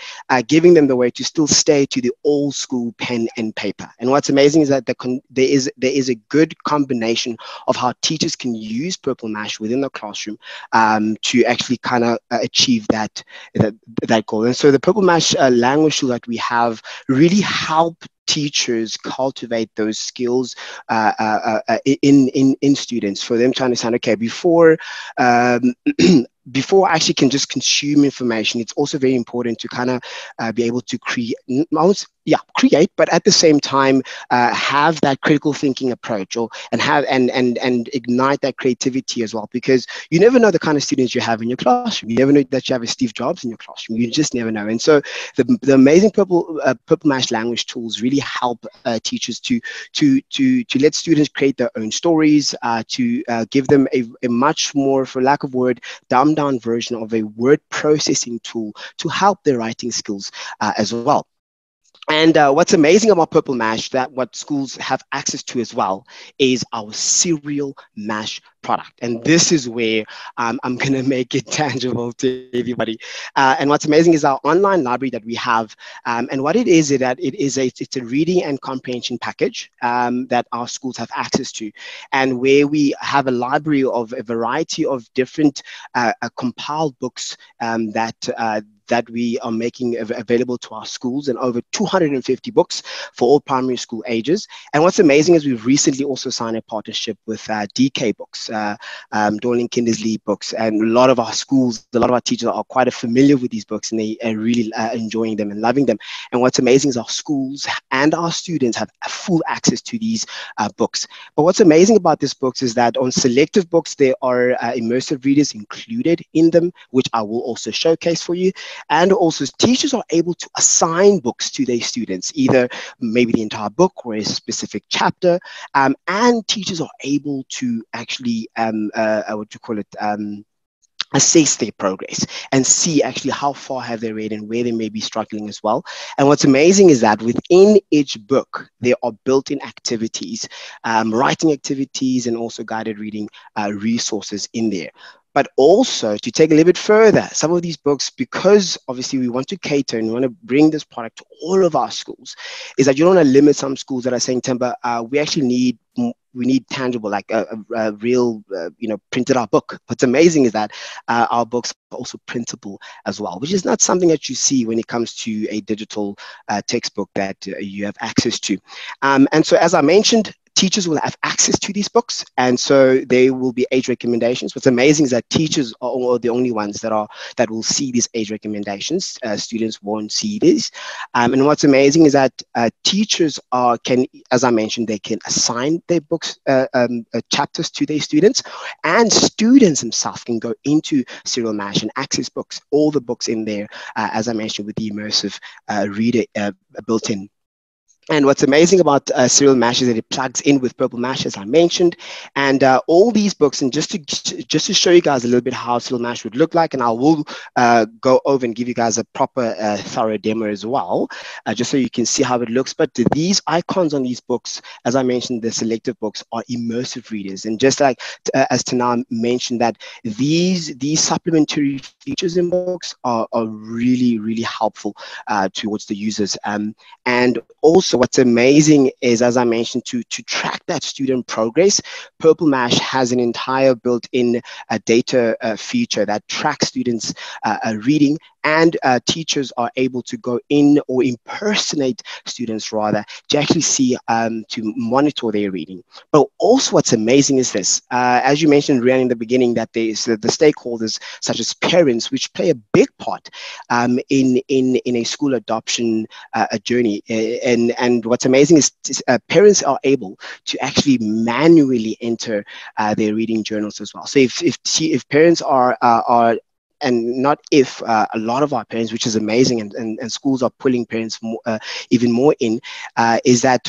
giving them the way to still stay to the old school pen and paper. And what's amazing is that the there is there is a good combination of how teachers can use Purple Mash within the classroom um, to actually kind of achieve that, that, that goal. And so the Purple Mash uh, language tool that we have really help teachers cultivate those skills uh, uh, uh, in, in, in students for them to understand, okay, before um, before I actually can just consume information, it's also very important to kind of uh, be able to create, yeah create but at the same time uh, have that critical thinking approach or and have and and and ignite that creativity as well because you never know the kind of students you have in your classroom. You never know that you have a steve jobs in your classroom. You just never know. And so the, the amazing purple uh, purple mash language tools really help uh, teachers to to to to let students create their own stories uh, to uh, give them a, a much more for lack of word dumbed down version of a word processing tool to help their writing skills uh, as well and uh, what's amazing about Purple Mash that what schools have access to as well is our Serial Mash product. And this is where um, I'm going to make it tangible to everybody. Uh, and what's amazing is our online library that we have. Um, and what it is is that it is a, it's a reading and comprehension package um, that our schools have access to. And where we have a library of a variety of different uh, uh compiled books um, that uh, that we are making av- available to our schools and over 250 books for all primary school ages. And what's amazing is we've recently also signed a partnership with uh, DK Books, uh, um, Dorling Kindersley Books, and a lot of our schools, a lot of our teachers are quite familiar with these books and they are really uh, enjoying them and loving them. And what's amazing is our schools and our students have full access to these uh, books. But what's amazing about these books is that on selective books, there are uh, immersive readers included in them, which I will also showcase for you. And also teachers are able to assign books to their students, either maybe the entire book or a specific chapter. Um, and teachers are able to actually, um, uh, uh what you call it? Um, assess their progress and see actually how far have they read and where they may be struggling as well. And what's amazing is that within each book, there are built-in activities, um, writing activities, and also guided reading uh, resources in there but also to take a little bit further, some of these books, because obviously we want to cater and we want to bring this product to all of our schools, is that you don't want to limit some schools that are saying, Themba, uh, we actually need we need tangible, like a, a, a real, uh, you know, printed out book. What's amazing is that uh, our books are also printable as well, which is not something that you see when it comes to a digital uh, textbook that uh, you have access to. Um, and so, as I mentioned, teachers will have access to these books and so they will be age recommendations. What's amazing is that teachers are the only ones that are that will see these age recommendations. Uh, students won't see these. Um, and what's amazing is that uh, teachers are can as i mentioned they can assign their books uh, um, uh, chapters to their students and students themselves can go into serial mash and access books all the books in there uh, as i mentioned with the immersive uh, reader built in and what's amazing about uh, Serial Mash is that it plugs in with Purple Mash, as I mentioned, and uh, all these books. And just to just to show you guys a little bit how Serial Mash would look like, and I will uh, go over and give you guys a proper, uh, thorough demo as well, uh, just so you can see how it looks. But these icons on these books, as I mentioned, the selective books are immersive readers, and just like uh, as Thanaa mentioned, that these these supplementary features in books are, are really really helpful towards the users, um, and also what's amazing is, as I mentioned, to, to track that student progress, Purple Mash has an entire built-in uh, data uh, feature that tracks students' uh, uh reading and uh, teachers are able to go in or impersonate students rather to actually see um, to monitor their reading. But also what's amazing is this uh, as you mentioned Riaan in the beginning that there's the, the stakeholders such as parents which play a big part um, in in in a school adoption uh, a journey. And and what's amazing is uh, parents are able to actually manually enter uh, their reading journals as well. So if if, if parents are uh, are and not if uh, a lot of our parents, which is amazing, and, and, and schools are pulling parents more, uh, even more in, uh, is that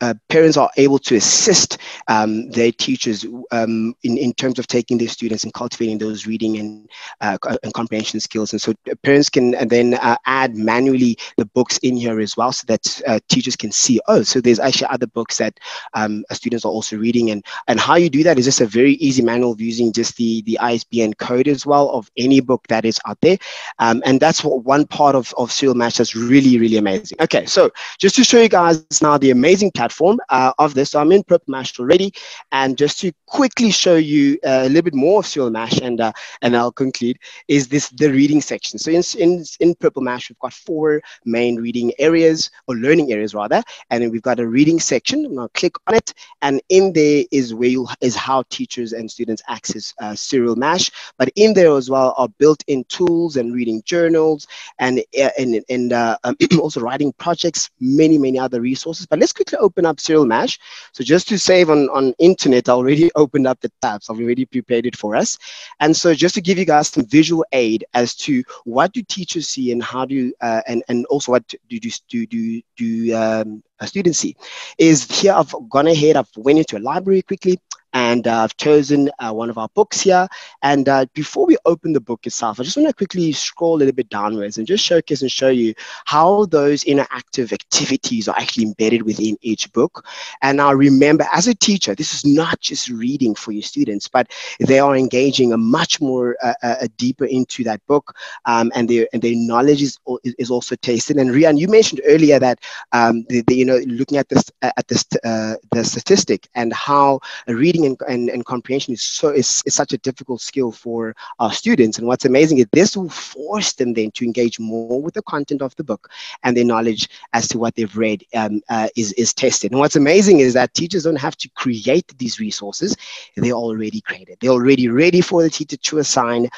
uh, uh, uh, parents are able to assist um, their teachers um, in, in terms of taking their students and cultivating those reading and, uh, and comprehension skills. And so parents can then uh, add manually the books in here as well so that uh, teachers can see, oh, so there's actually other books that um, students are also reading. And, and how you do that is just a very easy manual of using just the, the ISBN code as well of any book that is out there. Um, and that's what one part of, of Serial Mash that's really, really amazing. Okay, so just to show you guys now the amazing platform uh, of this. So I'm in Purple Mash already. And just to quickly show you uh, a little bit more of Serial Mash and, uh, and I'll conclude, is this the reading section. So in, in, in Purple Mash, we've got four main reading areas or learning areas rather. And then we've got a reading section. Now click on it. And in there is where you is how teachers and students access uh, Serial Mash. But in there as well are built-in tools and reading journals and, uh, and, and uh, also writing projects, many, many other resources. But let's quickly open up Serial Mash. So just to save on, on internet, I already opened up the tabs. I've already prepared it for us. And so just to give you guys some visual aid as to what do teachers see and how do, uh, and, and also what do, do, do, do, do um, students see, is here I've gone ahead, I've went into a library quickly, and uh, I've chosen uh, one of our books here. And uh, before we open the book itself, I just want to quickly scroll a little bit downwards and just showcase and show you how those interactive activities are actually embedded within each book. And now remember, as a teacher, this is not just reading for your students, but they are engaging a much more uh, uh, deeper into that book, um, and their and their knowledge is is also tasted. And Riaan, you mentioned earlier that um, the, the, you know looking at this at this uh, the statistic and how reading and, and, and comprehension is so is, is such a difficult skill for our students. And what's amazing is this will force them then to engage more with the content of the book and their knowledge as to what they've read um, uh, is, is tested. And what's amazing is that teachers don't have to create these resources. They're already created. They're already ready for the teacher to assign uh,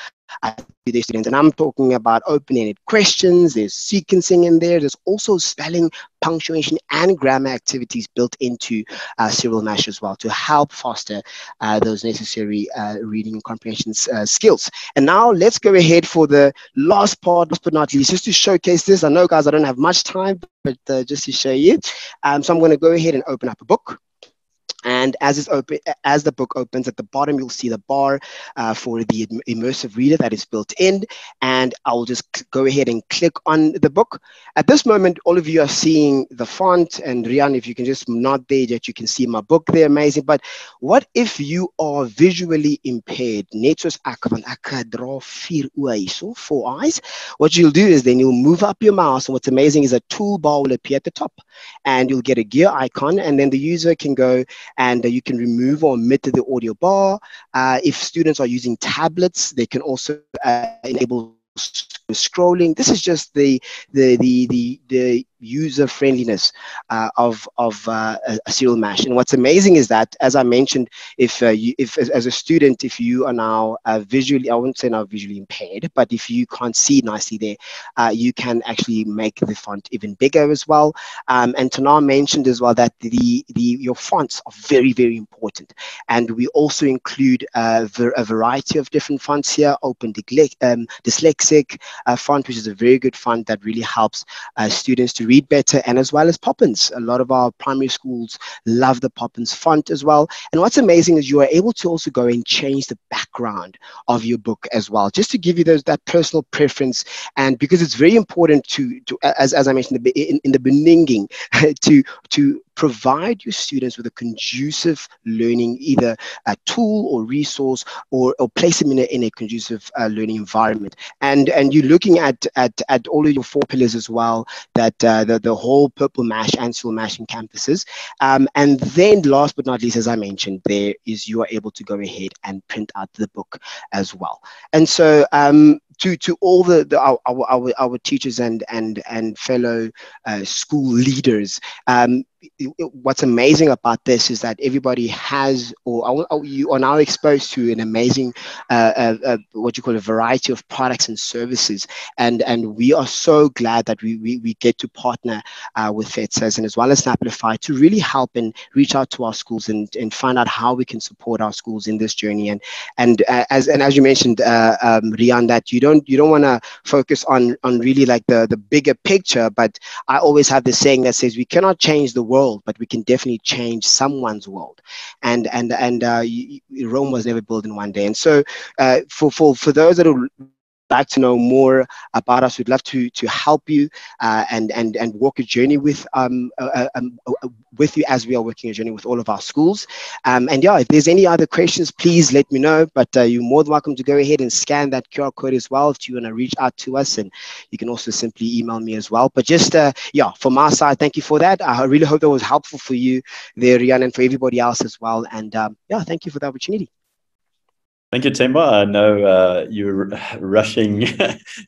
to their students. And I'm talking about open-ended questions, there's sequencing in there, there's also spelling, punctuation, and grammar activities built into uh, Serial Mash as well to help foster uh, those necessary uh, reading and comprehension uh, skills. And now let's go ahead for the last part, last but not least, just to showcase this. I know, guys, I don't have much time, but uh, just to show you. Um, so I'm going to go ahead and open up a book. And as open, as the book opens at the bottom, you'll see the bar uh, for the immersive reader that is built in. And I'll just go ahead and click on the book. At this moment, all of you are seeing the font. And Riaan, if you can just nod there that you can see my book there, amazing. But what if you are visually impaired? Net soos ek, want ek dra vier oë so four eyes. What you'll do is then you'll move up your mouse. And what's amazing is a toolbar will appear at the top. And you'll get a gear icon. And then the user can go and uh, you can remove or omit the audio bar. Uh, if students are using tablets, they can also uh, enable scrolling. This is just the the the the, the user friendliness uh, of of uh, a serial mash. And what's amazing is that, as I mentioned, if uh, you, if as, a student, if you are now uh, visually, I wouldn't say now visually impaired, but if you can't see nicely there, uh, you can actually make the font even bigger as well. Um, and Thanaa mentioned as well that the the your fonts are very very important, and we also include uh, a variety of different fonts here. Open um, dyslexic font, which is a very good font that really helps students to read better, and as well as Poppins. A lot of our primary schools love the Poppins font as well. And what's amazing is you are able to also go and change the background of your book as well, just to give you those, that personal preference. And because it's very important to, to as, as I mentioned in, in the beginning, to, to provide your students with a conducive learning, either a tool or resource, or, or place them in a, in a conducive uh, learning environment. And and you're looking at at, at all of your four pillars as well, that uh, the, the whole Purple Mash and Silver Mash in campuses. Um, and then last but not least, as I mentioned, there is you are able to go ahead and print out the book as well. And so um, to to all the, the our, our, our teachers and and and fellow uh, school leaders um, what's amazing about this is that everybody has or, you are now exposed to an amazing uh, uh, uh, what you call a variety of products and services. And and we are so glad that we we, we get to partner uh, with FEDSAS and as well as Snapplify to really help and reach out to our schools and, and find out how we can support our schools in this journey. And and uh, as and as you mentioned uh, um, Riaan that you don't you don't want to focus on on really like the the bigger picture but I always have this saying that says we cannot change the world, but we can definitely change someone's world. And and and uh, Rome was never built in one day. And so, uh, for for for those that are like to know more about us, we'd love to to help you uh, and and and walk a journey with um, uh, uh um uh, with you as we are working a journey with all of our schools. Um, and yeah, if there's any other questions, please let me know. But uh, you're more than welcome to go ahead and scan that QR code as well if you want to reach out to us, and you can also simply email me as well. But just uh, yeah, from our side, thank you for that. I really hope that was helpful for you there, Riaan, and for everybody else as well. And um, yeah, thank you for the opportunity. Thank you, Themba. I know uh, you're rushing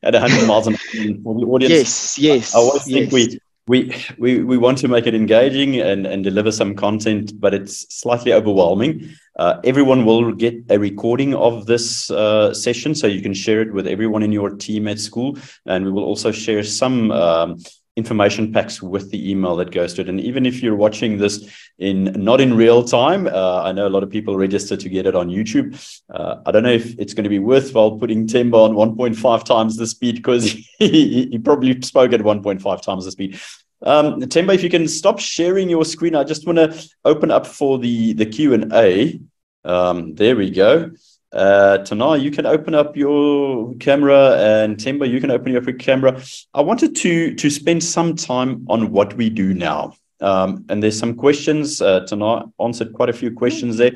at 100 miles an hour for the audience. Yes, yes. I always think yes. we, we, we, we want to make it engaging and, and deliver some content, but it's slightly overwhelming. Uh, everyone will get a recording of this uh, session, so you can share it with everyone in your team at school. And we will also share some um, information packs with the email that goes to it. And even if you're watching this in not in real time, uh, I know a lot of people register to get it on YouTube. Uh, I don't know if it's going to be worthwhile putting Themba on 1.5 times the speed because he, he, probably spoke at 1.5 times the speed. Um, if you can stop sharing your screen, I just want to open up for the the Q and A. Um, there we go. Uh, Thanaa, you can open up your camera, and Themba, you can open up your camera. I wanted to to spend some time on what we do now, um, and there's some questions. Uh, Thanaa answered quite a few questions there.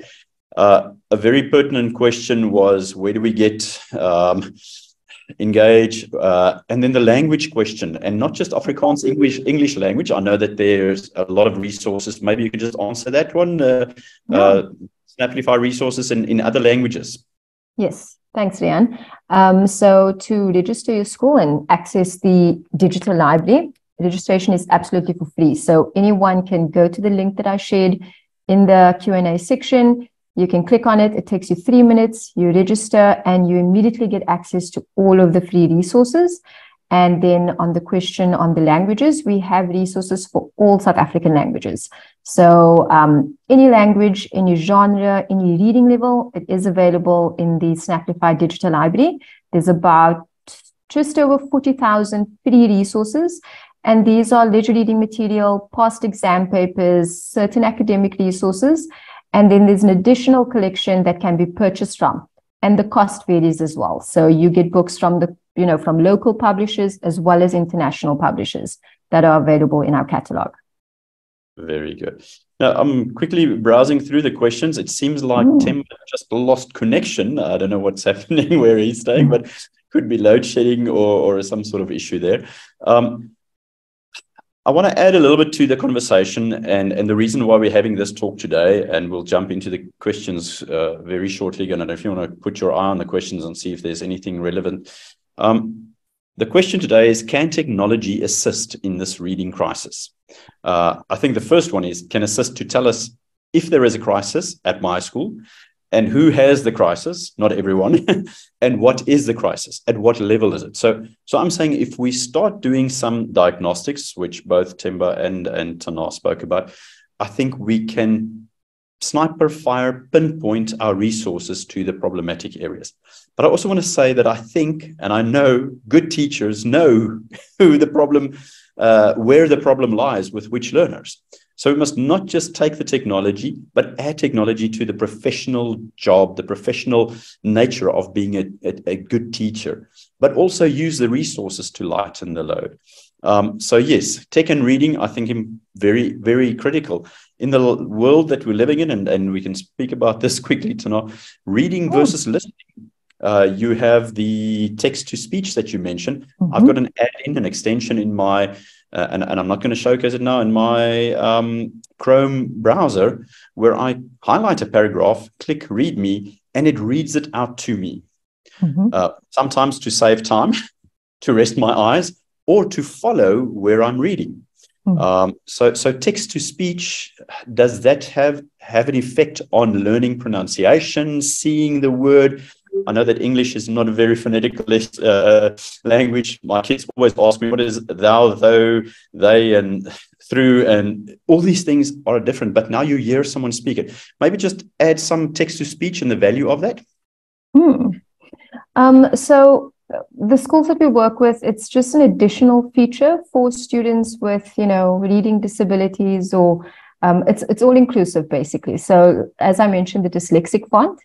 Uh, a very pertinent question was where do we get um, engage, uh, and then the language question, and not just Afrikaans English English language. I know that there's a lot of resources. Maybe you can just answer that one. Uh, yeah. Uh, Snapplify resources in, in other languages? Yes, thanks, Riaan. Um, so to register your school and access the digital library, registration is absolutely for free. So anyone can go to the link that I shared in the Q&A section. You can click on it. It takes you three minutes. You register and you immediately get access to all of the free resources. And then on the question on the languages, we have resources for all South African languages. So um, any language, any genre, any reading level, it is available in the Snapplify Digital Library. There's about just over 40,000 free resources. And these are ledger reading material, past exam papers, certain academic resources. And then there's an additional collection that can be purchased from. And the cost varies as well. So you get books from the you know, from local publishers as well as international publishers that are available in our catalog. Very good. Now, I'm quickly browsing through the questions. It seems like Ooh. Tim just lost connection. I don't know what's happening where he's staying, but could be load shedding or, or some sort of issue there. Um, I want to add a little bit to the conversation and, and the reason why we're having this talk today, and we'll jump into the questions uh, very shortly. And if you want to put your eye on the questions and see if there's anything relevant um, the question today is Can technology assist in this reading crisis? Uh, I think the first one is Can assist to tell us if there is a crisis at my school and who has the crisis not everyone and what is the crisis at what level is it so so i'm saying if we start doing some diagnostics which both Themba and and Thanaa spoke about i think we can sniper fire pinpoint our resources to the problematic areas. But I also want to say that I think, and I know good teachers know who the problem, uh, where the problem lies with which learners. So we must not just take the technology, but add technology to the professional job, the professional nature of being a, a, a good teacher, but also use the resources to lighten the load. Um, so yes, tech and reading, I think, very, very critical in the world that we're living in, and, and we can speak about this quickly tonight. Reading oh. versus listening. Uh, you have the text to speech that you mentioned. Mm-hmm. I've got an add-in, an extension in my, uh, and, and I'm not going to showcase it now in my um, Chrome browser, where I highlight a paragraph, click read me, and it reads it out to me. Mm-hmm. Uh, sometimes to save time, to rest my eyes, or to follow where I'm reading. Mm. Um, so, so text to speech does that have have an effect on learning pronunciation, seeing the word? I know that English is not a very phonetical uh, language. My kids always ask me, "What is thou, though, they, and through?" And all these things are different. But now you hear someone speak it. Maybe just add some text to speech and the value of that. Hmm. Um, so the schools that we work with, it's just an additional feature for students with, you know, reading disabilities or um, it's it's all inclusive basically. So as I mentioned, the dyslexic font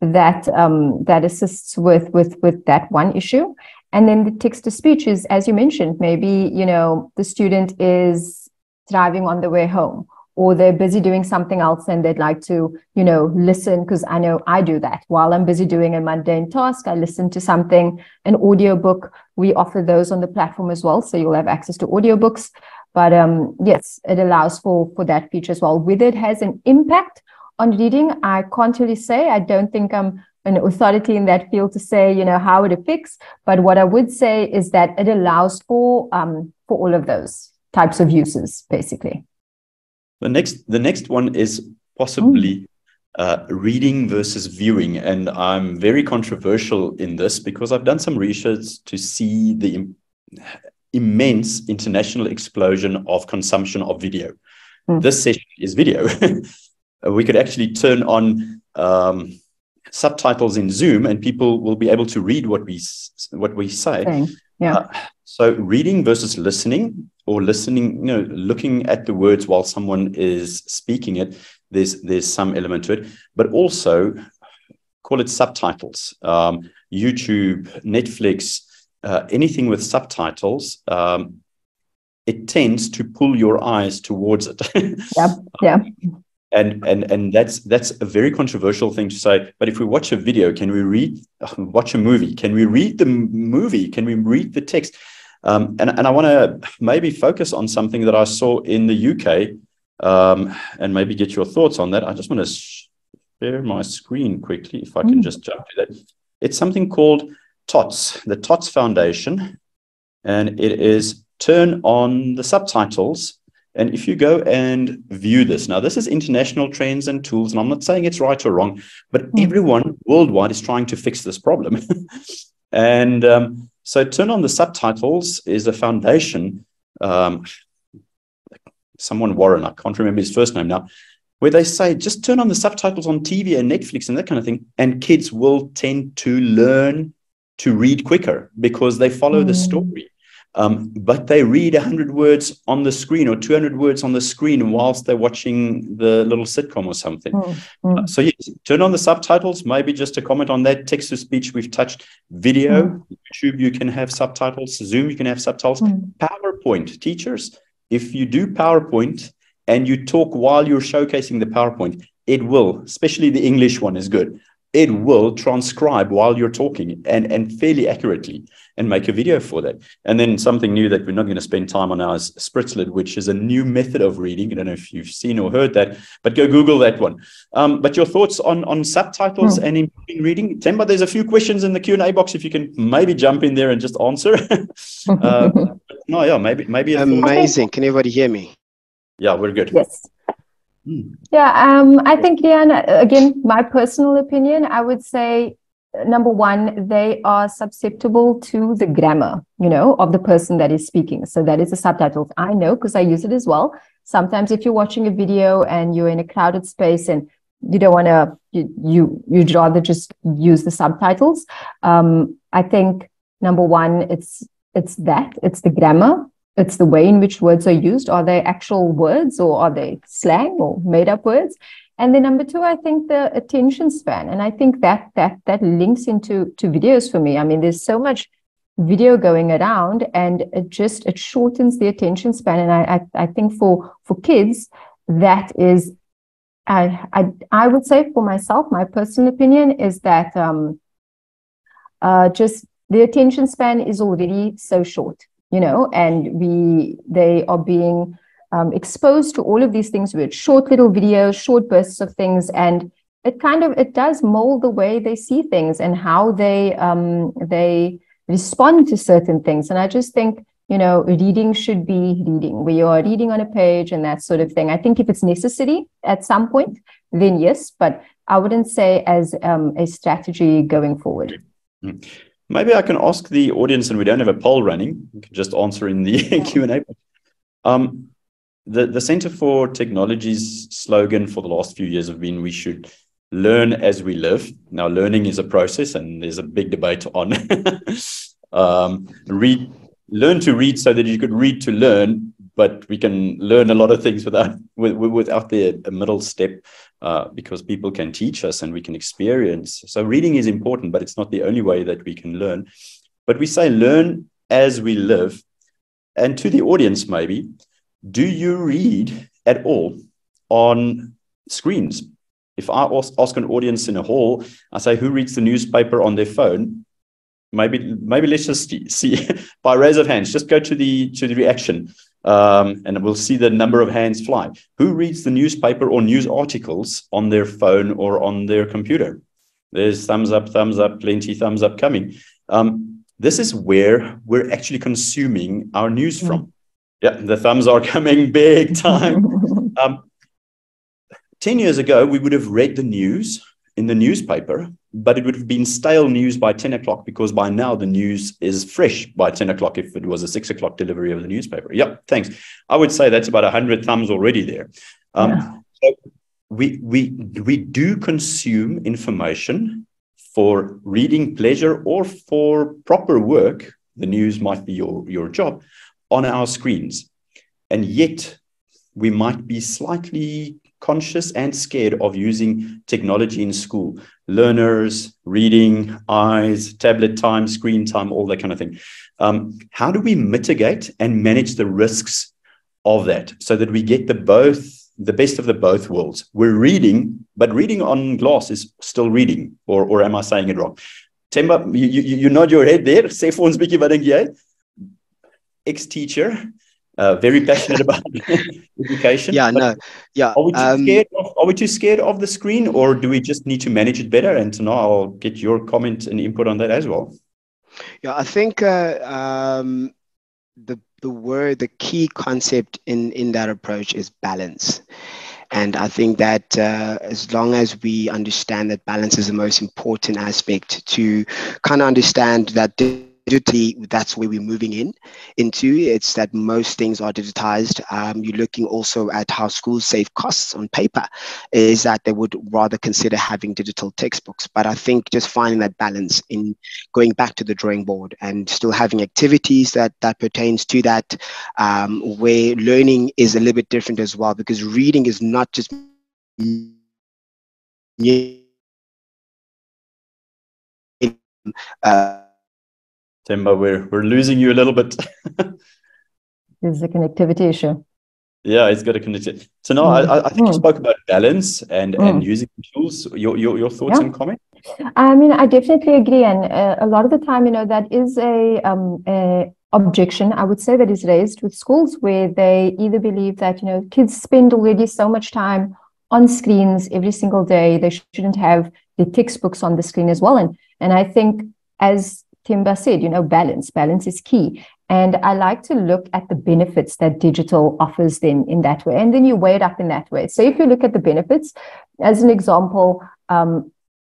that um, that assists with with with that one issue, and then the text to speech is, as you mentioned, maybe you know the student is driving on the way home or they're busy doing something else and they'd like to, you know, listen because I know I do that. While I'm busy doing a mundane task, I listen to something, an audiobook. We offer those on the platform as well. So you'll have access to audiobooks. But um, yes, it allows for for that feature as well. Whether it has an impact on reading, I can't really say. I don't think I'm an authority in that field to say, you know, how it affects. But what I would say is that it allows for um, for all of those types of uses, basically. The next, the next one is possibly uh, reading versus viewing, and I'm very controversial in this because I've done some research to see the Im- immense international explosion of consumption of video. Mm. This session is video. we could actually turn on um, subtitles in Zoom, and people will be able to read what we what we say. Yeah. Uh, so reading versus listening or listening, you know, looking at the words while someone is speaking it, there's there's some element to it, but also call it subtitles. Um, YouTube, Netflix, uh, anything with subtitles, um, it tends to pull your eyes towards it. yeah, yeah. And and and that's that's a very controversial thing to say. But if we watch a video, can we read? Watch a movie? Can we read the movie? Can we read the text? Um, and, and I want to maybe focus on something that I saw in the UK um, and maybe get your thoughts on that. I just want to share my screen quickly, if I can mm. just jump to that. It's something called TOTS, the TOTS Foundation, and it is turn on the subtitles. And if you go and view this, now this is international trends and tools, and I'm not saying it's right or wrong, but mm. everyone worldwide is trying to fix this problem. and um, so turn on the subtitles is a foundation. Um, someone Warren, I can't remember his first name now, where they say just turn on the subtitles on TV and Netflix and that kind of thing, and kids will tend to learn to read quicker because they follow mm. the story. Um, but they read 100 words on the screen or 200 words on the screen whilst they're watching the little sitcom or something. Mm. Uh, so, yes, turn on the subtitles. Maybe just a comment on that. Text to speech, we've touched video. Mm. YouTube, you can have subtitles. Zoom, you can have subtitles. Mm. PowerPoint, teachers, if you do PowerPoint and you talk while you're showcasing the PowerPoint, it will, especially the English one is good it will transcribe while you're talking and, and fairly accurately and make a video for that. And then something new that we're not going to spend time on now is Spritzlet, which is a new method of reading. I don't know if you've seen or heard that, but go Google that one. Um, but your thoughts on, on subtitles mm. and improving reading? Themba, there's a few questions in the Q&A box if you can maybe jump in there and just answer. uh, no, yeah, maybe. maybe Amazing. Can everybody hear me? Yeah, we're good. Yes. Yeah, um, I think, Leanne, again, my personal opinion, I would say number one, they are susceptible to the grammar, you know, of the person that is speaking. So that is the subtitles. I know because I use it as well. sometimes if you're watching a video and you're in a crowded space and you don't want to you, you you'd rather just use the subtitles um, i think number one it's it's that it's the grammar it's the way in which words are used. Are they actual words or are they slang or made up words? And then number two i think the attention span. And i think that that that links into to videos for me. I mean there's so much video going around and it just it shortens the attention span. And i i, I think for for kids that is I, I, I would say for myself, my personal opinion is that um, uh, just the attention span is already so short, you know, and we they are being um, exposed to all of these things with short little videos, short bursts of things, and it kind of it does mold the way they see things and how they um, they respond to certain things. And I just think you know, reading should be reading, where you're reading on a page and that sort of thing. I think if it's necessary at some point, then yes, but I wouldn't say as um, a strategy going forward. Hmm. Maybe I can ask the audience, and we don't have a poll running. You can just answer in the yeah. Q and A. Um, the the Center for Technology's slogan for the last few years have been: "We should learn as we live." Now, learning is a process, and there's a big debate on um, read learn to read so that you could read to learn but we can learn a lot of things without without the middle step uh, because people can teach us and we can experience. So reading is important but it's not the only way that we can learn. But we say learn as we live. And to the audience maybe do you read at all on screens? If i ask an audience in a hall i say who reads the newspaper on their phone? Maybe maybe let's just see by raise of hands just go to the to the reaction um, and we'll see the number of hands fly. Who reads the newspaper or news articles on their phone or on their computer? There's thumbs up thumbs up plenty thumbs up coming. Um, this is where we're actually consuming our news from. Mm. yeah the thumbs are coming big time. Um, 10 years ago we would have read the news in the newspaper but it would have been stale news by 10 o'clock because by now the news is fresh by 10 o'clock if it was a six o'clock delivery of the newspaper. Yep, thanks. I would say that's about 100 thumbs already there. Um, yeah. so we, we, we do consume information for reading pleasure or for proper work. The news might be your, your job on our screens. And yet we might be slightly conscious and scared of using technology in school learners reading eyes tablet time screen time all that kind of thing um, how do we mitigate and manage the risks of that so that we get the both the best of the both worlds we're reading but reading on glass is still reading or, or am i saying it wrong Themba, you, you, you nod your head there. Bietjie wat dink jy? Ex-teacher, uh, very passionate about education. Yeah, no, yeah. Are we, too um, scared of, are we too scared of the screen, or do we just need to manage it better? And now I'll get your comment and input on that as well. Yeah, I think uh, um, the the word, the key concept in in that approach is balance. And I think that uh, as long as we understand that balance is the most important aspect to kind of understand that digitally, that's where we're moving in into. It's that most things are digitized. Um, you're looking also at how schools save costs on paper, is that they would rather consider having digital textbooks. But I think just finding that balance in going back to the drawing board and still having activities that that pertains to that, um, where learning is a little bit different as well, because reading is not just uh, Themba, we're we're losing you a little bit. There's a connectivity issue. Yeah, it's got a connectivity. So now mm. I, I think mm. you spoke about balance and mm. and using tools. Your your, your thoughts yeah. and comments. I mean, I definitely agree, and uh, a lot of the time, you know, that is a, um, a objection I would say that is raised with schools where they either believe that you know kids spend already so much time on screens every single day they shouldn't have the textbooks on the screen as well and and I think as Themba said, you know, balance. Balance is key. And I like to look at the benefits that digital offers them in that way. And then you weigh it up in that way. So if you look at the benefits, as an example, um,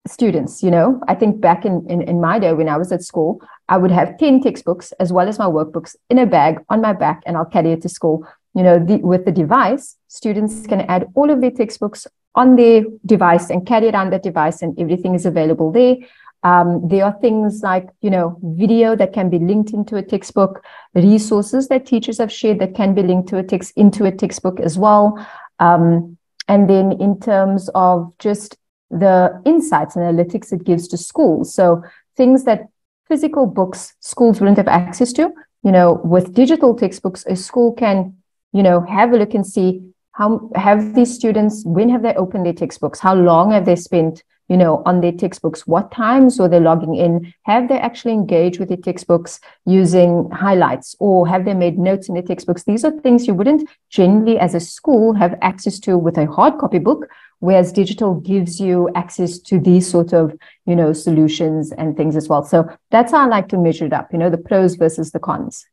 students, you know, I think back in, in, in my day when I was at school, I would have 10 textbooks as well as my workbooks in a bag on my back, and I'll carry it to school. you know, the, with the device, students can add all of their textbooks on their device and carry it on that device and everything is available there. Um, there are things like, you know, video that can be linked into a textbook, resources that teachers have shared that can be linked to a text into a textbook as well. Um, and then in terms of just the insights and analytics it gives to schools. So things that physical books schools wouldn't have access to, you know, with digital textbooks, a school can, you know, have a look and see how have these students, when have they opened their textbooks? How long have they spent you know, on their textbooks? What times were they logging in? Have they actually engaged with their textbooks using highlights or have they made notes in their textbooks? These are things you wouldn't generally, as a school, have access to with a hard copy book, whereas digital gives you access to these sort of, you know, solutions and things as well. So that's how I like to measure it up, you know, the pros versus the cons.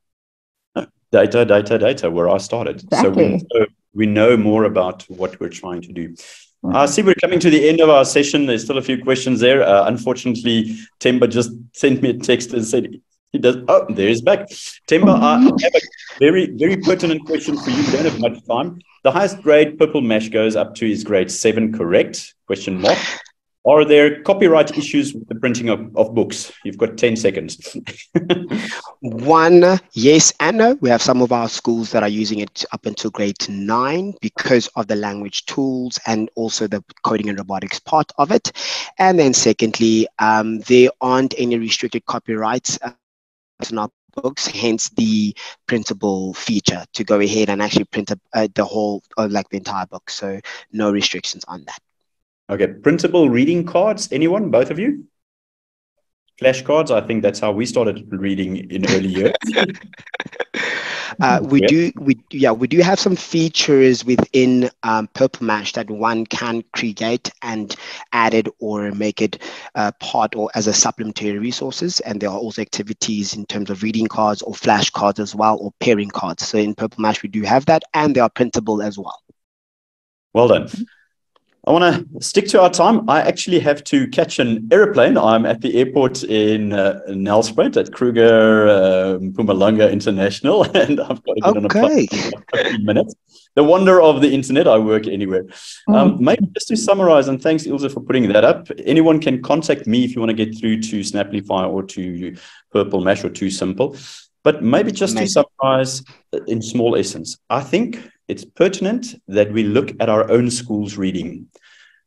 Data, data, data, where I started. Exactly. So we know, we know more about what we're trying to do. I see we're coming to the end of our session. There's still a few questions there. Uh, unfortunately, Themba just sent me a text and said he does. Oh, there he's back. Themba, I have a very, very pertinent question for you. We don't have much time. The highest grade purple mash goes up to is grade seven, correct? Question mark. Are there copyright issues with the printing of, of books? You've got 10 seconds. One, yes and no. We have some of our schools that are using it up until grade nine because of the language tools and also the coding and robotics part of it. And then secondly, um, there aren't any restricted copyrights uh, in our books, hence the printable feature to go ahead and actually print a, uh, the whole, uh, like the entire book. So no restrictions on that. Okay, printable reading cards. Anyone? Both of you? Flashcards. I think that's how we started reading in early years. Uh, we yeah. do we yeah we do have some features within um, Purple Mash that one can create and add it or make it uh, part or as a supplementary resources and there are also activities in terms of reading cards or flashcards as well or pairing cards so in Purple Mash we do have that and they are printable as well well done I want to stick to our time. I actually have to catch an aeroplane. I'm at the airport in, uh, Nelspruit at Kruger uh, Mpumalanga International, and I've got to get okay. on a plane in 15 minutes. The wonder of the internet, I work anywhere. Mm. Um, maybe just to summarize, and thanks, Ilse, for putting that up. Anyone can contact me if you want to get through to Snapplify or to Purple Mash or 2Simple. But maybe just maybe. to summarize in small essence, I think it's pertinent that we look at our own school's reading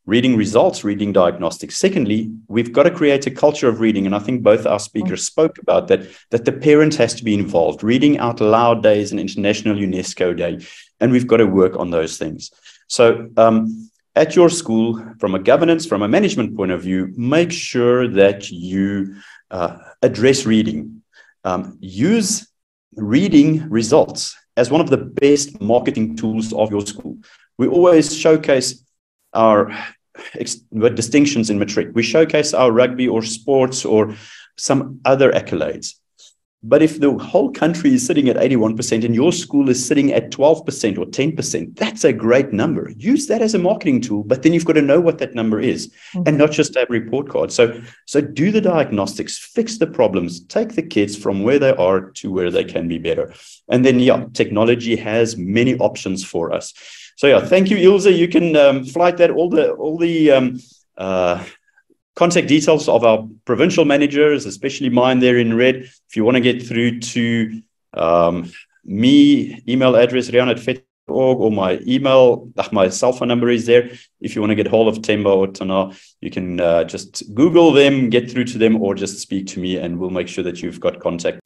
reading results, reading diagnostics. Secondly, we've got to create a culture of reading. And I think both our speakers mm. spoke about that, that the parent has to be involved. Reading Out Loud Day is an international UNESCO day, and we've got to work on those things. So, um, at your school, from a governance, from a management point of view, make sure that you uh, address reading. Um, use reading results as one of the best marketing tools of your school. We always showcase our distinctions in matric. We showcase our rugby or sports or some other accolades. But if the whole country is sitting at 81% and your school is sitting at 12% or 10%, that's a great number. Use that as a marketing tool, but then you've got to know what that number is mm-hmm. and not just have report cards. So, so do the diagnostics, fix the problems, take the kids from where they are to where they can be better. And then, yeah, technology has many options for us. So yeah, thank you, Ilse. You can um, flight that all the all the um, uh, contact details of our provincial managers, especially mine there in red. If you want to get through to um, me, email address rian at fet.org or my email, my cell phone number is there. If you want to get hold of Themba or Thanaa, you can uh, just Google them, get through to them, or just speak to me, and we'll make sure that you've got contact.